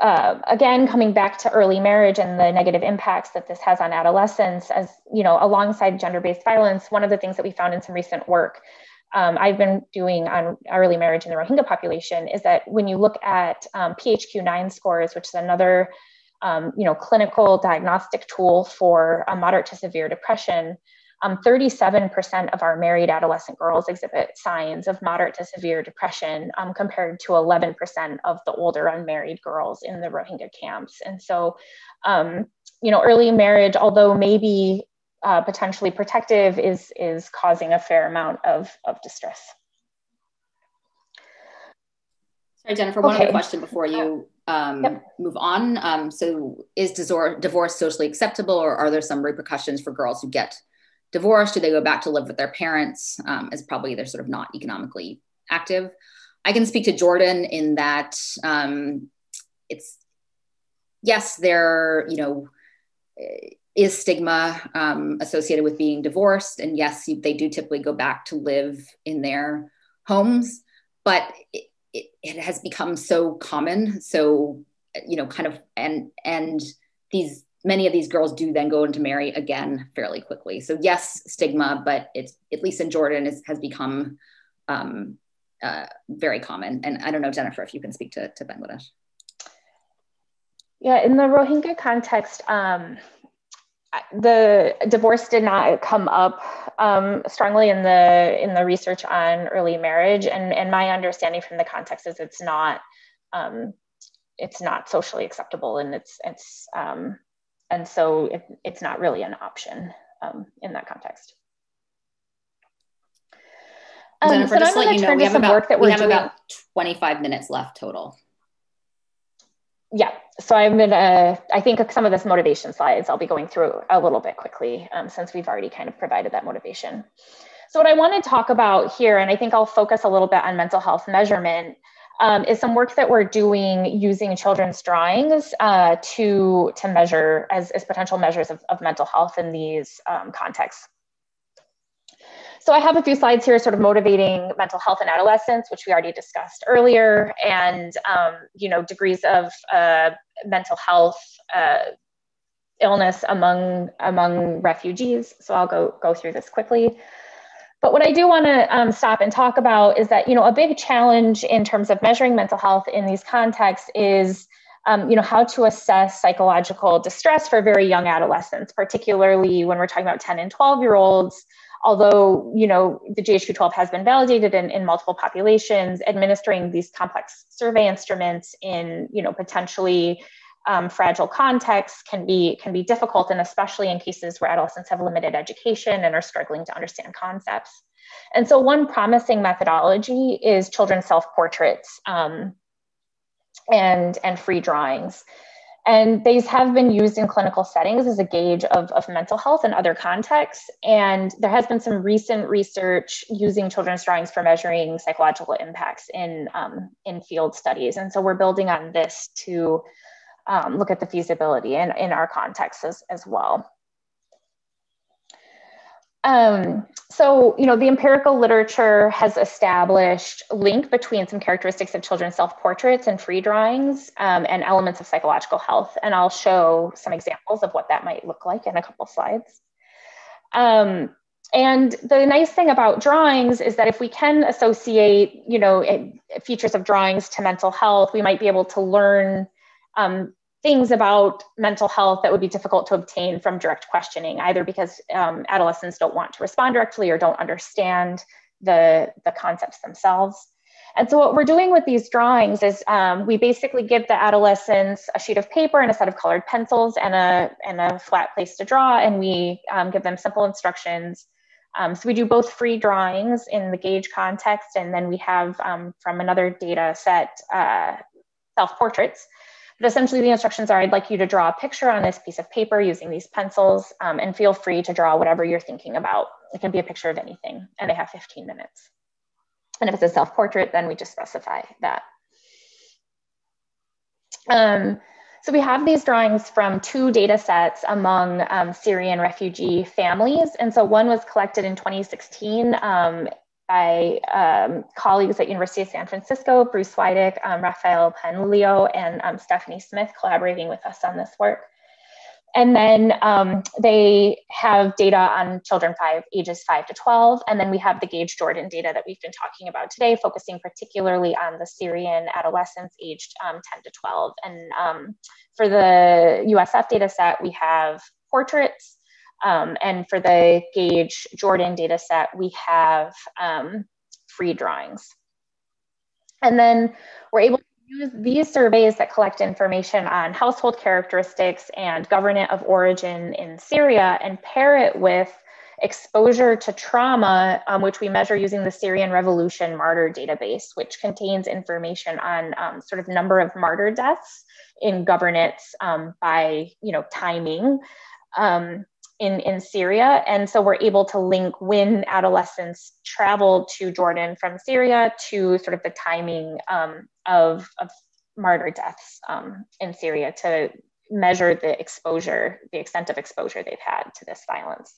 uh, again coming back to early marriage and the negative impacts that this has on adolescents as you know alongside gender-based violence one of the things that we found in some recent work um, i've been doing on early marriage in the rohingya population is that when you look at um, phq9 scores which is another um, you know clinical diagnostic tool for a moderate to severe depression um, 37% of our married adolescent girls exhibit signs of moderate to severe depression um, compared to 11% of the older unmarried girls in the Rohingya camps. And so, um, you know, early marriage, although maybe uh, potentially protective, is, is causing a fair amount of, of distress. Sorry, Jennifer, one okay. other question before you um, yep. move on. Um, so is divorce socially acceptable or are there some repercussions for girls who get divorced? Do they go back to live with their parents? Um, as probably they're sort of not economically active. I can speak to Jordan in that um, it's yes, there you know is stigma um, associated with being divorced, and yes, they do typically go back to live in their homes, but it, it, it has become so common, so you know, kind of and and these many of these girls do then go into marry again fairly quickly. So yes, stigma, but it's at least in Jordan is, has become um, uh, very common. And I don't know, Jennifer, if you can speak to, to Bangladesh. Yeah, in the Rohingya context, um, the divorce did not come up um, strongly in the in the research on early marriage, and and my understanding from the context is it's not um, it's not socially acceptable, and it's it's um, and so it, it's not really an option um, in that context. Um, Jennifer, so just let you know, we have, about, we have about 25 minutes left total. Yeah, so I'm gonna, I think some of this motivation slides I'll be going through a little bit quickly um, since we've already kind of provided that motivation. So what I want to talk about here, and I think I'll focus a little bit on mental health measurement, um, is some work that we're doing using children's drawings uh, to, to measure as, as potential measures of, of mental health in these um, contexts. So I have a few slides here sort of motivating mental health in adolescence, which we already discussed earlier, and um, you know degrees of uh, mental health uh, illness among among refugees. So I'll go go through this quickly. But what I do want to um, stop and talk about is that you know a big challenge in terms of measuring mental health in these contexts is um, you know how to assess psychological distress for very young adolescents, particularly when we're talking about 10 and 12 year olds. Although you know the GHQ-12 has been validated in, in multiple populations, administering these complex survey instruments in you know potentially um, fragile contexts can be can be difficult, and especially in cases where adolescents have limited education and are struggling to understand concepts. And so, one promising methodology is children's self-portraits um, and and free drawings. And these have been used in clinical settings as a gauge of, of mental health and other contexts. And there has been some recent research using children's drawings for measuring psychological impacts in, um, in field studies. And so we're building on this to um, look at the feasibility in, in our context as, as well. Um, so, you know, the empirical literature has established link between some characteristics of children's self-portraits and free drawings um, and elements of psychological health. And I'll show some examples of what that might look like in a couple slides. Um, and the nice thing about drawings is that if we can associate, you know, features of drawings to mental health, we might be able to learn um, things about mental health that would be difficult to obtain from direct questioning, either because um, adolescents don't want to respond directly or don't understand the, the concepts themselves. And so, what we're doing with these drawings is um, we basically give the adolescents a sheet of paper and a set of colored pencils and a, and a flat place to draw, and we um, give them simple instructions. Um, so, we do both free drawings in the GAGE context, and then we have um, from another data set uh, self portraits. But essentially, the instructions are I'd like you to draw a picture on this piece of paper using these pencils, um, and feel free to draw whatever you're thinking about. It can be a picture of anything, and they have 15 minutes. And if it's a self portrait, then we just specify that. Um, so we have these drawings from two data sets among um, Syrian refugee families. And so one was collected in 2016 um, by um, colleagues at University of San Francisco, Bruce Wydick, um, Rafael Panlilio, and um, Stephanie Smith collaborating with us on this work. And then um, they have data on children five, ages five to 12. And then we have the GAGE Jordan data that we've been talking about today, focusing particularly on the Syrian adolescents aged um, 10 to 12. And um, for the USF data set, we have portraits, um, and for the GAGE Jordan data set, we have um, free drawings. And then we're able to use these surveys that collect information on household characteristics and government of origin in Syria and pair it with exposure to trauma, um, which we measure using the Syrian Revolution Martyr Database, which contains information on um, sort of number of martyr deaths in governorates um, by you know timing. In, in Syria. And so we're able to link when adolescents travel to Jordan from Syria to sort of the timing um, of, of martyr deaths um, in Syria to measure the exposure, the extent of exposure they've had to this violence.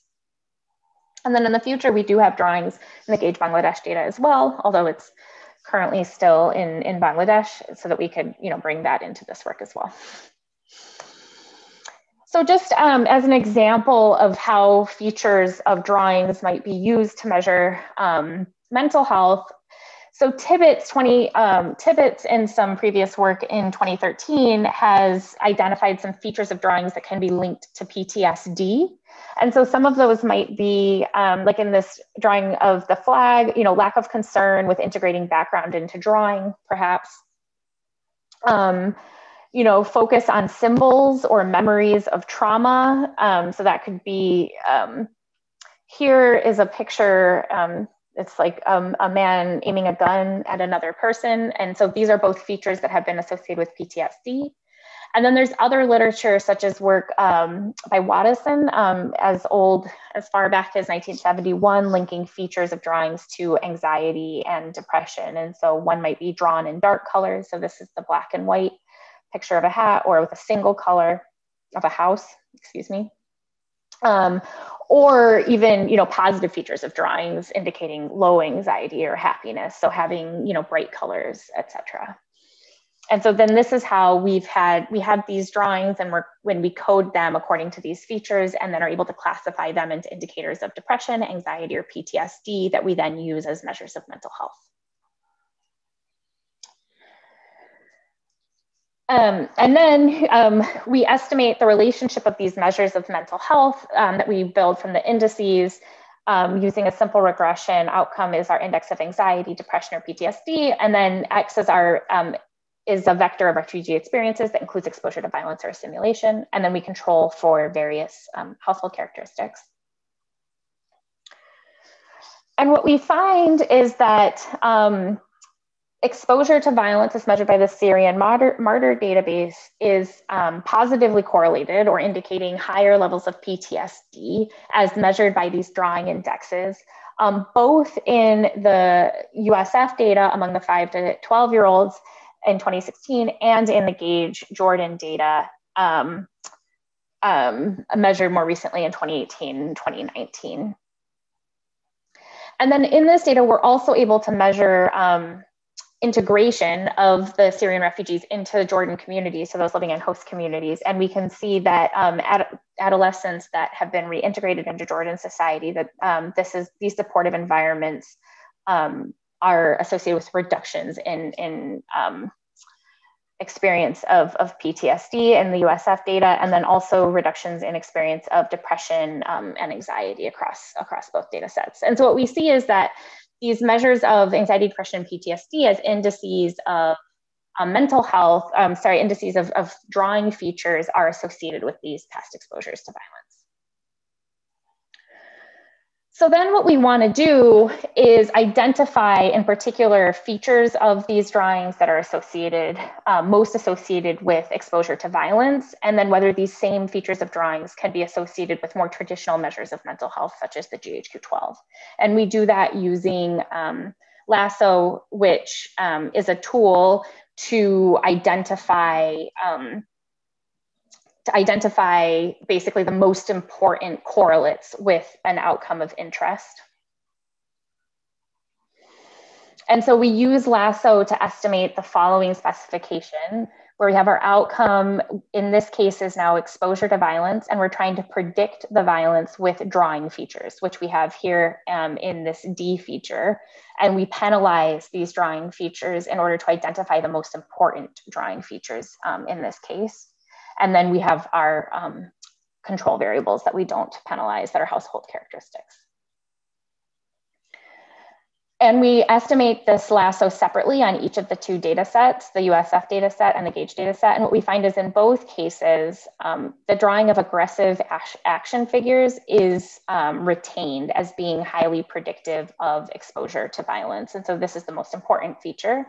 And then in the future, we do have drawings in the GAGE Bangladesh data as well, although it's currently still in, in Bangladesh, so that we could you know, bring that into this work as well. So just um, as an example of how features of drawings might be used to measure um, mental health, so Tibbets 20 um, Tibbets in some previous work in 2013 has identified some features of drawings that can be linked to PTSD. And so some of those might be um, like in this drawing of the flag, you know, lack of concern with integrating background into drawing, perhaps. Um, you know, focus on symbols or memories of trauma. Um, so that could be um, here is a picture. Um, it's like um, a man aiming a gun at another person. And so these are both features that have been associated with PTSD. And then there's other literature, such as work um, by Wadeson, um, as old as far back as 1971, linking features of drawings to anxiety and depression. And so one might be drawn in dark colors. So this is the black and white picture of a hat, or with a single color of a house, excuse me. Um, or even you know positive features of drawings indicating low anxiety or happiness. So having you know bright colors etc and so then this is how we've had we have these drawings and we're when we code them according to these features and then are able to classify them into indicators of depression anxiety or ptsd that we then use as measures of mental health Um, and then um, we estimate the relationship of these measures of mental health um, that we build from the indices um, using a simple regression. Outcome is our index of anxiety, depression, or PTSD, and then X is our um, is a vector of refugee experiences that includes exposure to violence or assimilation, and then we control for various um, household characteristics. And what we find is that exposure to violence as measured by the Syrian martyr, martyr database is um, positively correlated or indicating higher levels of PTSD as measured by these drawing indexes, um, both in the USF data among the 5 to 12 year olds in 2016 and in the GAGE Jordan data um, um measured more recently in 2018 and 2019. And then in this data, we're also able to measure um, integration of the Syrian refugees into Jordan communities, so those living in host communities. And we can see that um, ad- adolescents that have been reintegrated into Jordan society, that um, this is these supportive environments um, are associated with reductions in, in um, experience of, of PTSD in the USF data, and then also reductions in experience of depression um, and anxiety across, across both data sets. And so what we see is that these measures of anxiety, depression, and PTSD as indices of um, mental health, um, sorry, indices of, of drawing features are associated with these past exposures to violence. So then what we want to do is identify in particular features of these drawings that are associated, uh, most associated with exposure to violence, and then whether these same features of drawings can be associated with more traditional measures of mental health, such as the GHQ-12. And we do that using um, Lasso, which um, is a tool to identify um, to identify basically the most important correlates with an outcome of interest. And so we use Lasso to estimate the following specification, where we have our outcome, in this case is now exposure to violence, and we're trying to predict the violence with drawing features, which we have here um, in this D feature. And we penalize these drawing features in order to identify the most important drawing features um, in this case. And then we have our um, control variables that we don't penalize that are household characteristics. And we estimate this lasso separately on each of the two data sets, the USF data set and the GAGE data set. And what we find is in both cases, um, the drawing of aggressive action figures is um, retained as being highly predictive of exposure to violence. And so this is the most important feature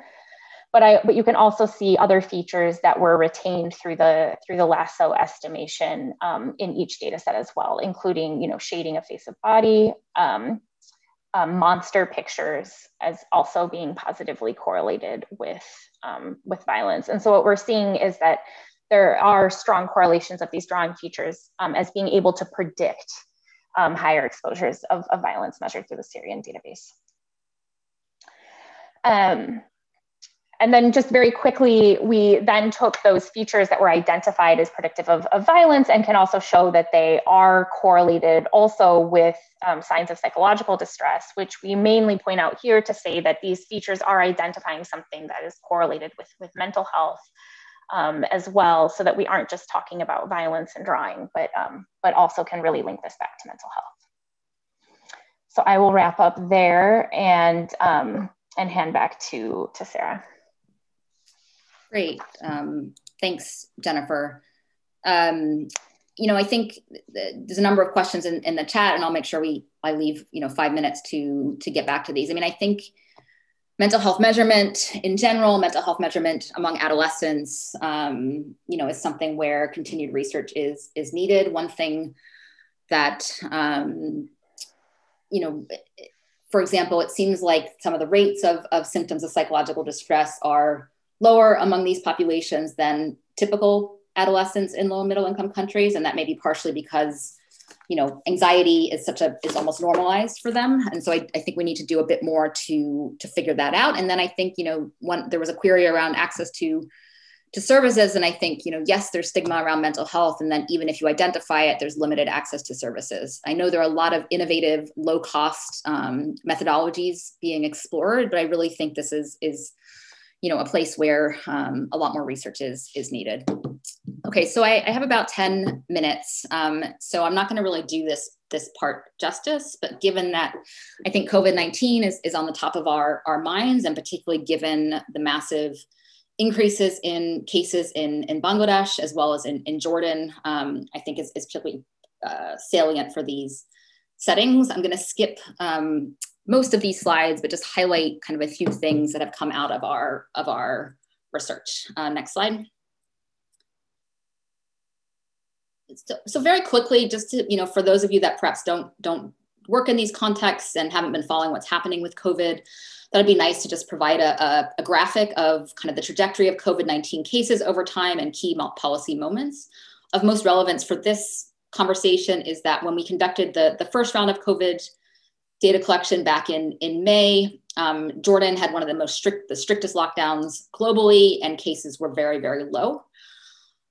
but I but you can also see other features that were retained through the through the lasso estimation um, in each data set as well, including you know shading of face of body, um, um, monster pictures as also being positively correlated with um, with violence. And so what we're seeing is that there are strong correlations of these drawing features um, as being able to predict um, higher exposures of, of violence measured through the Syrian database. Um, and then just very quickly, we then took those features that were identified as predictive of, of violence and can also show that they are correlated also with um, signs of psychological distress, which we mainly point out here to say that these features are identifying something that is correlated with, with mental health um, as well, so that we aren't just talking about violence and drawing, but, um, but also can really link this back to mental health. So I will wrap up there and, um, and hand back to, to Sarah. Great. Um, thanks, Jennifer. Um, you know, I think there's a number of questions in, in the chat, and I'll make sure we I leave you know five minutes to to get back to these. I mean, I think mental health measurement in general, mental health measurement among adolescents, um, you know, is something where continued research is is needed. One thing that, um, you know, for example, it seems like some of the rates of, of symptoms of psychological distress are lower among these populations than typical adolescents in low and middle income countries, and that may be partially because you know anxiety is such a is almost normalized for them. And so I, I think we need to do a bit more to to figure that out. And then i think you know one there was a query around access to to services. And i think you know yes there's stigma around mental health. And then even if you identify it there's limited access to services. I know there are a lot of innovative low cost um, methodologies being explored but i really think this is is you know a place where um, a lot more research is is needed Okay, so I, I have about 10 minutes. Um, so I'm not going to really do this this part justice, but given that I think COVID-19 is, is on the top of our, our minds, and particularly given the massive increases in cases in, in Bangladesh as well as in, in Jordan, um, I think is, is particularly uh, salient for these settings. I'm going to skip um, most of these slides, but just highlight kind of a few things that have come out of our, of our research. Uh, next slide. so, so very quickly, just to, you know, for those of you that perhaps don't, don't work in these contexts and haven't been following what's happening with COVID, that'd be nice to just provide a, a, a graphic of kind of the trajectory of COVID-19 cases over time and key policy moments. Of most relevance for this conversation is that when we conducted the, the first round of COVID data collection back in, in May, um, Jordan had one of the most strict, the strictest lockdowns globally and cases were very, very low.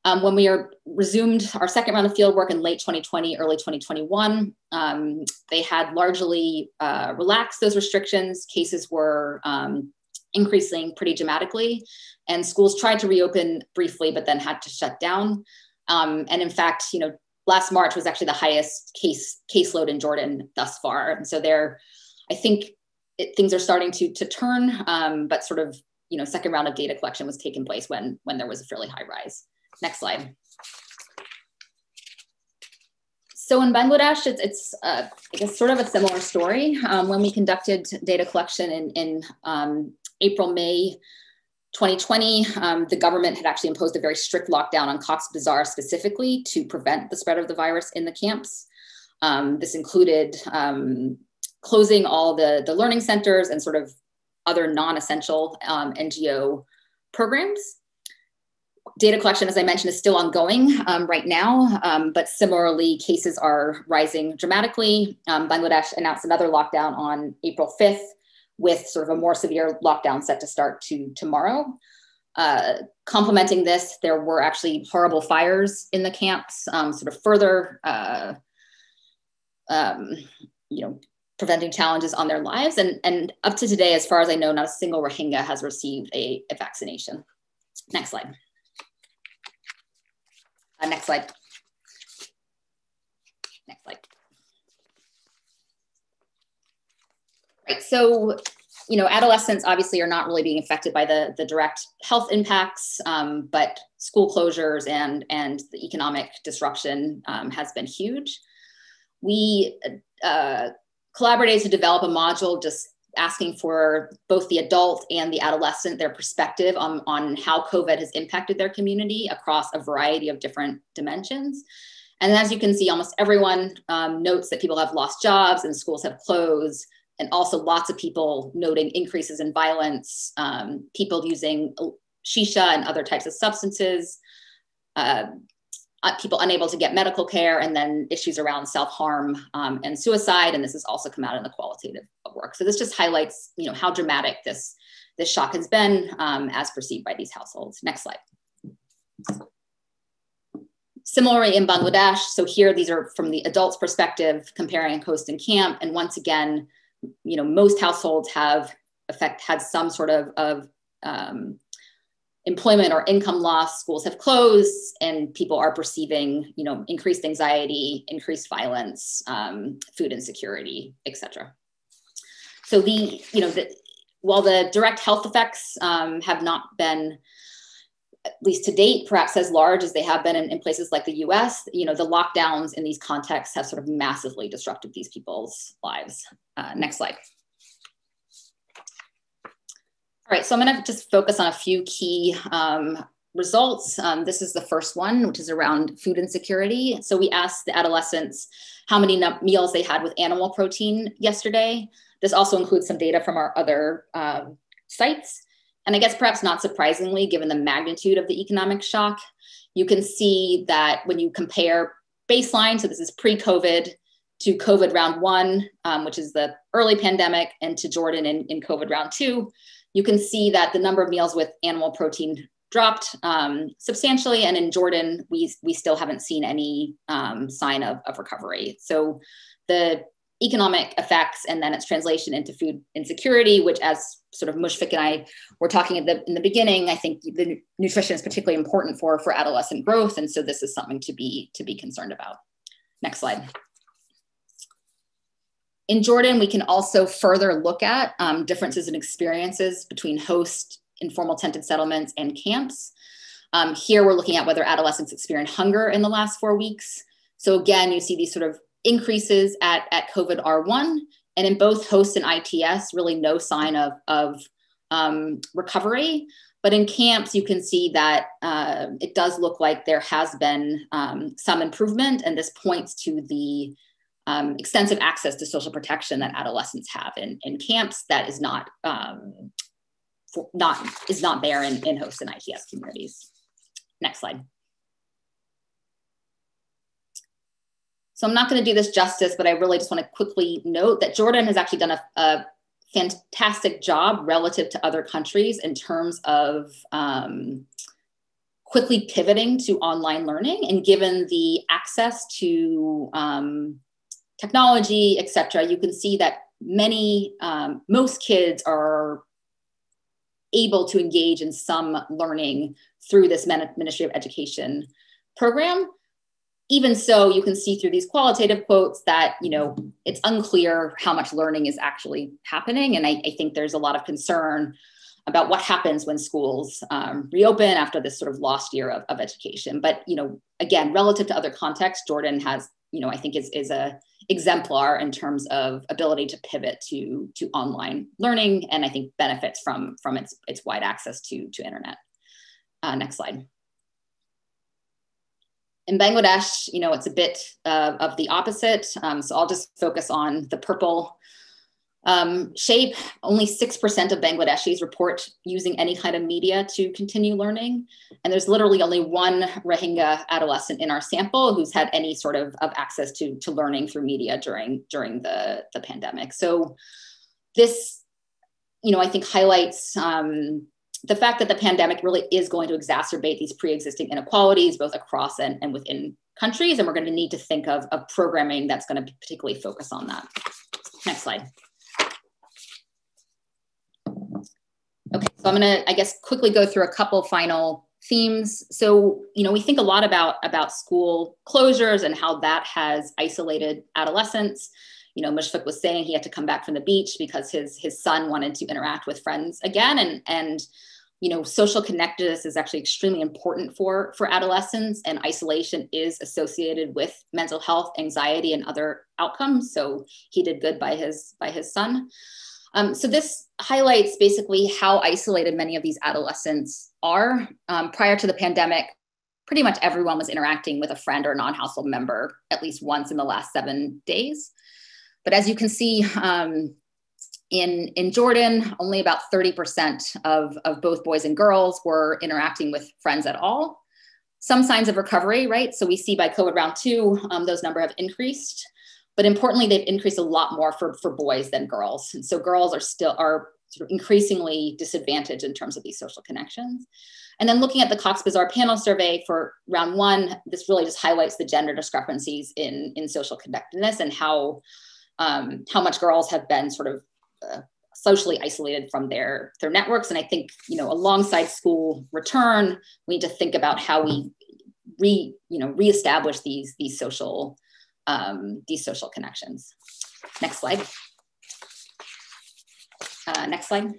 Um, when we are resumed our second round of field work in late 2020, early 2021, um, they had largely uh, relaxed those restrictions. Cases were um, increasing pretty dramatically, and schools tried to reopen briefly, but then had to shut down. Um, and in fact, you know, last March was actually the highest case caseload in Jordan thus far. And so there, I think it, things are starting to to turn, um, but sort of you know, second round of data collection was taking place when when there was a fairly high rise. Next slide. So in Bangladesh, it's, it's uh, I guess sort of a similar story. Um, when we conducted data collection in, in um, April, May 2020, um, the government had actually imposed a very strict lockdown on Cox's Bazar specifically to prevent the spread of the virus in the camps. Um, this included um, closing all the, the learning centers and sort of other non-essential um, NGO programs data collection, as I mentioned, is still ongoing um, right now, but similarly, cases are rising dramatically. Bangladesh announced another lockdown on April 5th, with sort of a more severe lockdown set to start to tomorrow. Uh, complementing this, there were actually horrible fires in the camps, um, sort of further, uh, um, you know, preventing challenges on their lives. And, and up to today, as far as I know, not a single Rohingya has received a, a vaccination. Next slide. Uh, next slide. Next slide. Right, so, you know, adolescents obviously are not really being affected by the, the direct health impacts, um, but school closures and, and the economic disruption um, has been huge. We uh, collaborated to develop a module just asking for both the adult and the adolescent their perspective on, on how COVID has impacted their community across a variety of different dimensions. And as you can see, almost everyone um, notes that people have lost jobs and schools have closed, and also lots of people noting increases in violence, um, people using shisha and other types of substances, uh, uh, people unable to get medical care, and then issues around self-harm um, and suicide. And this has also come out in the qualitative work. So this just highlights, you know, how dramatic this, this shock has been um, as perceived by these households. Next slide. Similarly in Bangladesh, so here these are from the adult's perspective, comparing coast and camp. And once again, you know, most households have effect had some sort of, of um, employment or income loss, schools have closed, and people are perceiving, you know, increased anxiety, increased violence, um, food insecurity, etc. So the, you know, the, while the direct health effects um, have not been, at least to date, perhaps as large as they have been in, in places like the U.S., you know, the lockdowns in these contexts have sort of massively disrupted these people's lives. Uh, next slide. All right, so I'm gonna just focus on a few key um, results. Um, this is the first one, which is around food insecurity. So we asked the adolescents how many meals they had with animal protein yesterday. This also includes some data from our other um, sites. And I guess perhaps not surprisingly, given the magnitude of the economic shock, you can see that when you compare baseline, so this is pre-COVID to COVID round one, um, which is the early pandemic, and to Jordan in, in COVID round two, you can see that the number of meals with animal protein dropped um, substantially. And in Jordan, we, we still haven't seen any um, sign of, of recovery. So the economic effects and then its translation into food insecurity, which as sort of Mushfiq and I were talking at the, in the beginning, I think the nutrition is particularly important for, for adolescent growth. And so this is something to be, to be concerned about. Next slide. In Jordan, we can also further look at um, differences in experiences between host, informal tented settlements, and camps. Um, here, we're looking at whether adolescents experience hunger in the last four weeks. So again, you see these sort of increases at, at COVID R1, and in both hosts and ITS, really no sign of, of um, recovery. But in camps, you can see that uh, it does look like there has been um, some improvement, and this points to the um, extensive access to social protection that adolescents have in, in camps that is not um, for, not is not there in, in host and ITS communities. Next slide. So I'm not going to do this justice, but I really just want to quickly note that Jordan has actually done a, a fantastic job relative to other countries in terms of um, quickly pivoting to online learning and given the access to um, technology, et cetera, you can see that many, um, most kids are able to engage in some learning through this Ministry of Education program even so, you can see through these qualitative quotes that, you know, it's unclear how much learning is actually happening. And I, I think there's a lot of concern about what happens when schools um, reopen after this sort of lost year of, of education. But, you know, again, relative to other contexts, Jordan has, you know, I think is, is a exemplar in terms of ability to pivot to, to online learning. And I think benefits from, from its, its wide access to, to internet. Uh, next slide in Bangladesh, you know, it's a bit uh, of the opposite. Um, so I'll just focus on the purple um, shape. Only 6% of Bangladeshis report using any kind of media to continue learning. And there's literally only one Rohingya adolescent in our sample who's had any sort of, of access to, to learning through media during, during the, the pandemic. So this, you know, I think highlights um, the fact that the pandemic really is going to exacerbate these pre-existing inequalities both across and, and within countries and we're going to need to think of, of programming that's going to particularly focus on that. Next slide. Okay so i'm going to i guess quickly go through a couple final themes. So you know we think a lot about about school closures and how that has isolated adolescents you know mushfiq was saying he had to come back from the beach because his his son wanted to interact with friends again. And and you know social connectedness is actually extremely important for for adolescents and isolation is associated with mental health anxiety and other outcomes. So he did good by his by his son. Um, so this highlights basically how isolated many of these adolescents are. Um, prior to the pandemic pretty much everyone was interacting with a friend or non-household member at least once in the last seven days but as you can see um, in, in Jordan, only about 30% of, of both boys and girls were interacting with friends at all. Some signs of recovery, right? So we see by COVID round two, um, those number have increased. But importantly, they've increased a lot more for, for boys than girls. And so girls are still are sort of increasingly disadvantaged in terms of these social connections. And then looking at the Cox's Bazar panel survey for round one, this really just highlights the gender discrepancies in, in social connectedness and how, um, how much girls have been sort of uh, socially isolated from their their networks. And i think you know alongside school return we need to think about how we re you know reestablish these these social um, these social connections. Next slide. Uh, next slide.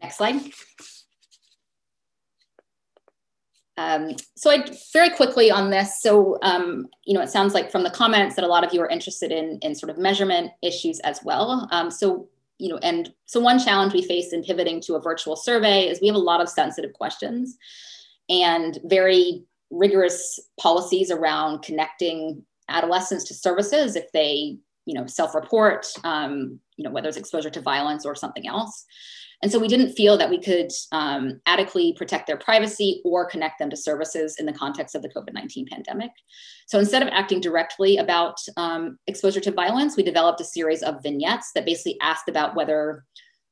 Next slide Um, so I very quickly on this. So um, you know, it sounds like from the comments that a lot of you are interested in in sort of measurement issues as well. Um, so you know, and so one challenge we face in pivoting to a virtual survey is we have a lot of sensitive questions and very rigorous policies around connecting adolescents to services if they, you know, self-report, um, you know, whether it's exposure to violence or something else. And so we didn't feel that we could um, adequately protect their privacy or connect them to services in the context of the COVID 19 pandemic. So instead of acting directly about um, exposure to violence, we developed a series of vignettes that basically asked about whether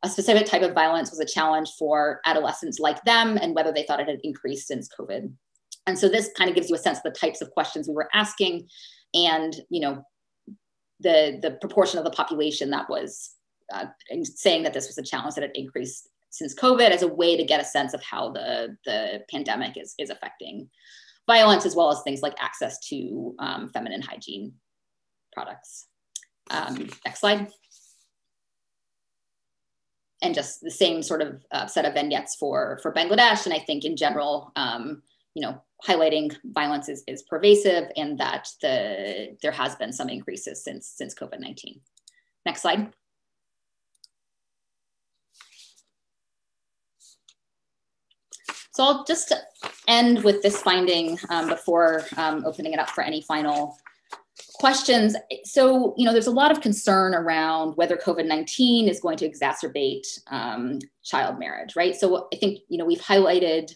a specific type of violence was a challenge for adolescents like them and whether they thought it had increased since COVID. And so this kind of gives you a sense of the types of questions we were asking and, you know, the, the proportion of the population that was uh, saying that this was a challenge that had increased since COVID as a way to get a sense of how the, the pandemic is, is affecting violence, as well as things like access to um, feminine hygiene products. Um, next slide. And just the same sort of uh, set of vignettes for, for Bangladesh. And I think in general, um, you know, highlighting violence is, is pervasive and that the, there has been some increases since, since COVID-19. Next slide. So I'll just end with this finding um, before um, opening it up for any final questions. So, you know, there's a lot of concern around whether COVID-19 is going to exacerbate um, child marriage, right? So I think, you know, we've highlighted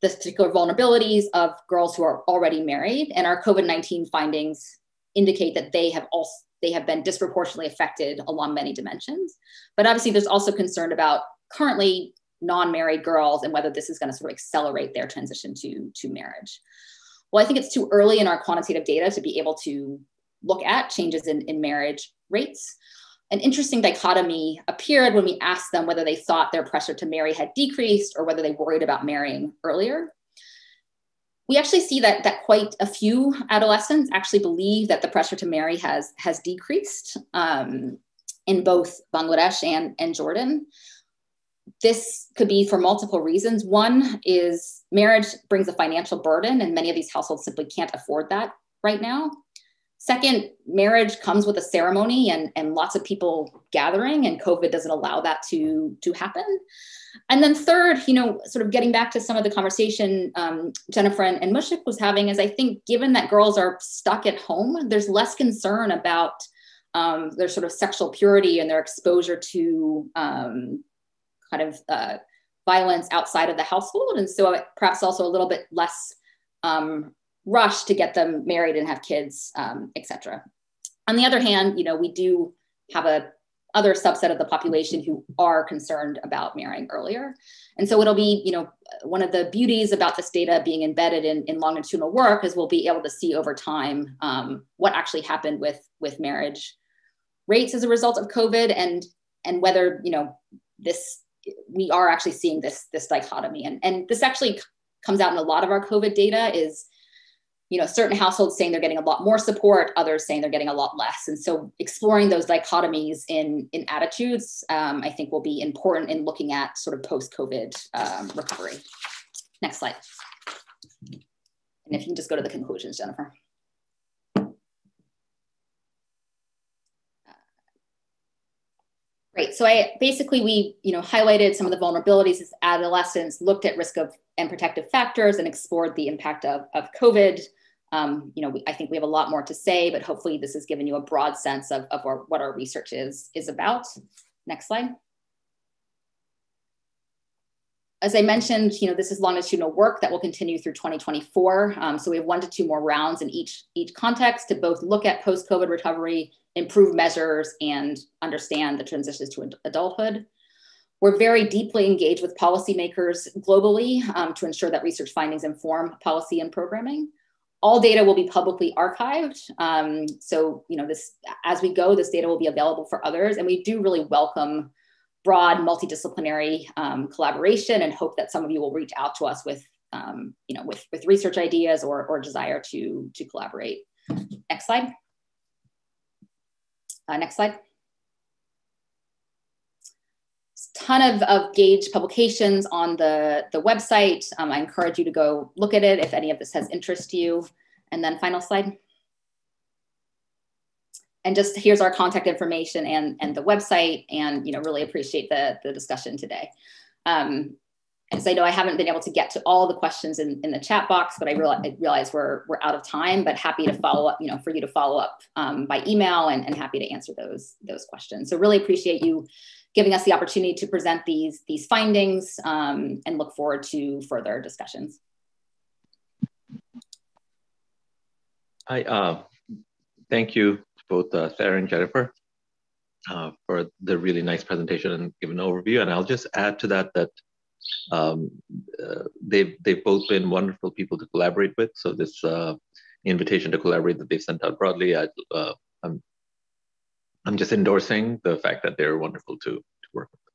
the particular vulnerabilities of girls who are already married and our COVID-19 findings indicate that they have also they have been disproportionately affected along many dimensions. But obviously there's also concern about currently non-married girls and whether this is going to sort of accelerate their transition to, to marriage. Well, I think it's too early in our quantitative data to be able to look at changes in, in marriage rates. An interesting dichotomy appeared when we asked them whether they thought their pressure to marry had decreased or whether they worried about marrying earlier. We actually see that, that quite a few adolescents actually believe that the pressure to marry has, has decreased um, in both Bangladesh and, and Jordan this could be for multiple reasons. One is marriage brings a financial burden, and many of these households simply can't afford that right now. Second, marriage comes with a ceremony and, and lots of people gathering, and COVID doesn't allow that to, to happen. And then third, you know, sort of getting back to some of the conversation um, Jennifer and, and Mushfiq was having, is I think given that girls are stuck at home, there's less concern about um, their sort of sexual purity and their exposure to um, kind of uh, violence outside of the household. And so perhaps also a little bit less um, rush to get them married and have kids, um, etc. On the other hand, you know, we do have a other subset of the population who are concerned about marrying earlier. And so it'll be, you know, one of the beauties about this data being embedded in, in longitudinal work is we'll be able to see over time um, what actually happened with, with marriage rates as a result of COVID and, and whether, you know, this we are actually seeing this this dichotomy. And and this actually comes out in a lot of our covid data is you know certain households saying they're getting a lot more support others saying they're getting a lot less. And so exploring those dichotomies in in attitudes um, i think will be important in looking at sort of post covid um, recovery. Next slide. And if you can just go to the conclusions jennifer So I basically we you know highlighted some of the vulnerabilities as adolescents, looked at risk of and protective factors, and explored the impact of, of COVID. Um, you know, we, I think we have a lot more to say, but hopefully this has given you a broad sense of, of our, what our research is is about. Next slide. As I mentioned, you know, this is longitudinal work that will continue through 2024. Um, so we have one to two more rounds in each, each context to both look at post-COVID recovery improve measures and understand the transitions to adulthood. We're very deeply engaged with policymakers globally um, to ensure that research findings inform policy and programming. All data will be publicly archived. Um, so, you know, this as we go, this data will be available for others. And we do really welcome broad multidisciplinary um, collaboration and hope that some of you will reach out to us with, um, you know, with, with research ideas or, or desire to, to collaborate. Next slide. Uh, next slide. ton of, of GAGE publications on the, the website. Um, I encourage you to go look at it if any of this has interest to you. And then final slide. And just here's our contact information and, and the website and, you know, really appreciate the, the discussion today. Um, as I know I haven't been able to get to all the questions in, in the chat box, but I, realize, I we're, we're out of time, but happy to follow up, you know, for you to follow up um, by email and, and happy to answer those, those questions. So really appreciate you giving us the opportunity to present these, these findings um, and look forward to further discussions. Hi, uh, thank you both uh, Sarah and Jennifer uh, for the really nice presentation and give an overview. And I'll just add to that that um, uh, they've they've both been wonderful people to collaborate with. So this uh, invitation to collaborate that they've sent out broadly, I, uh, I'm I'm just endorsing the fact that they're wonderful to to work with.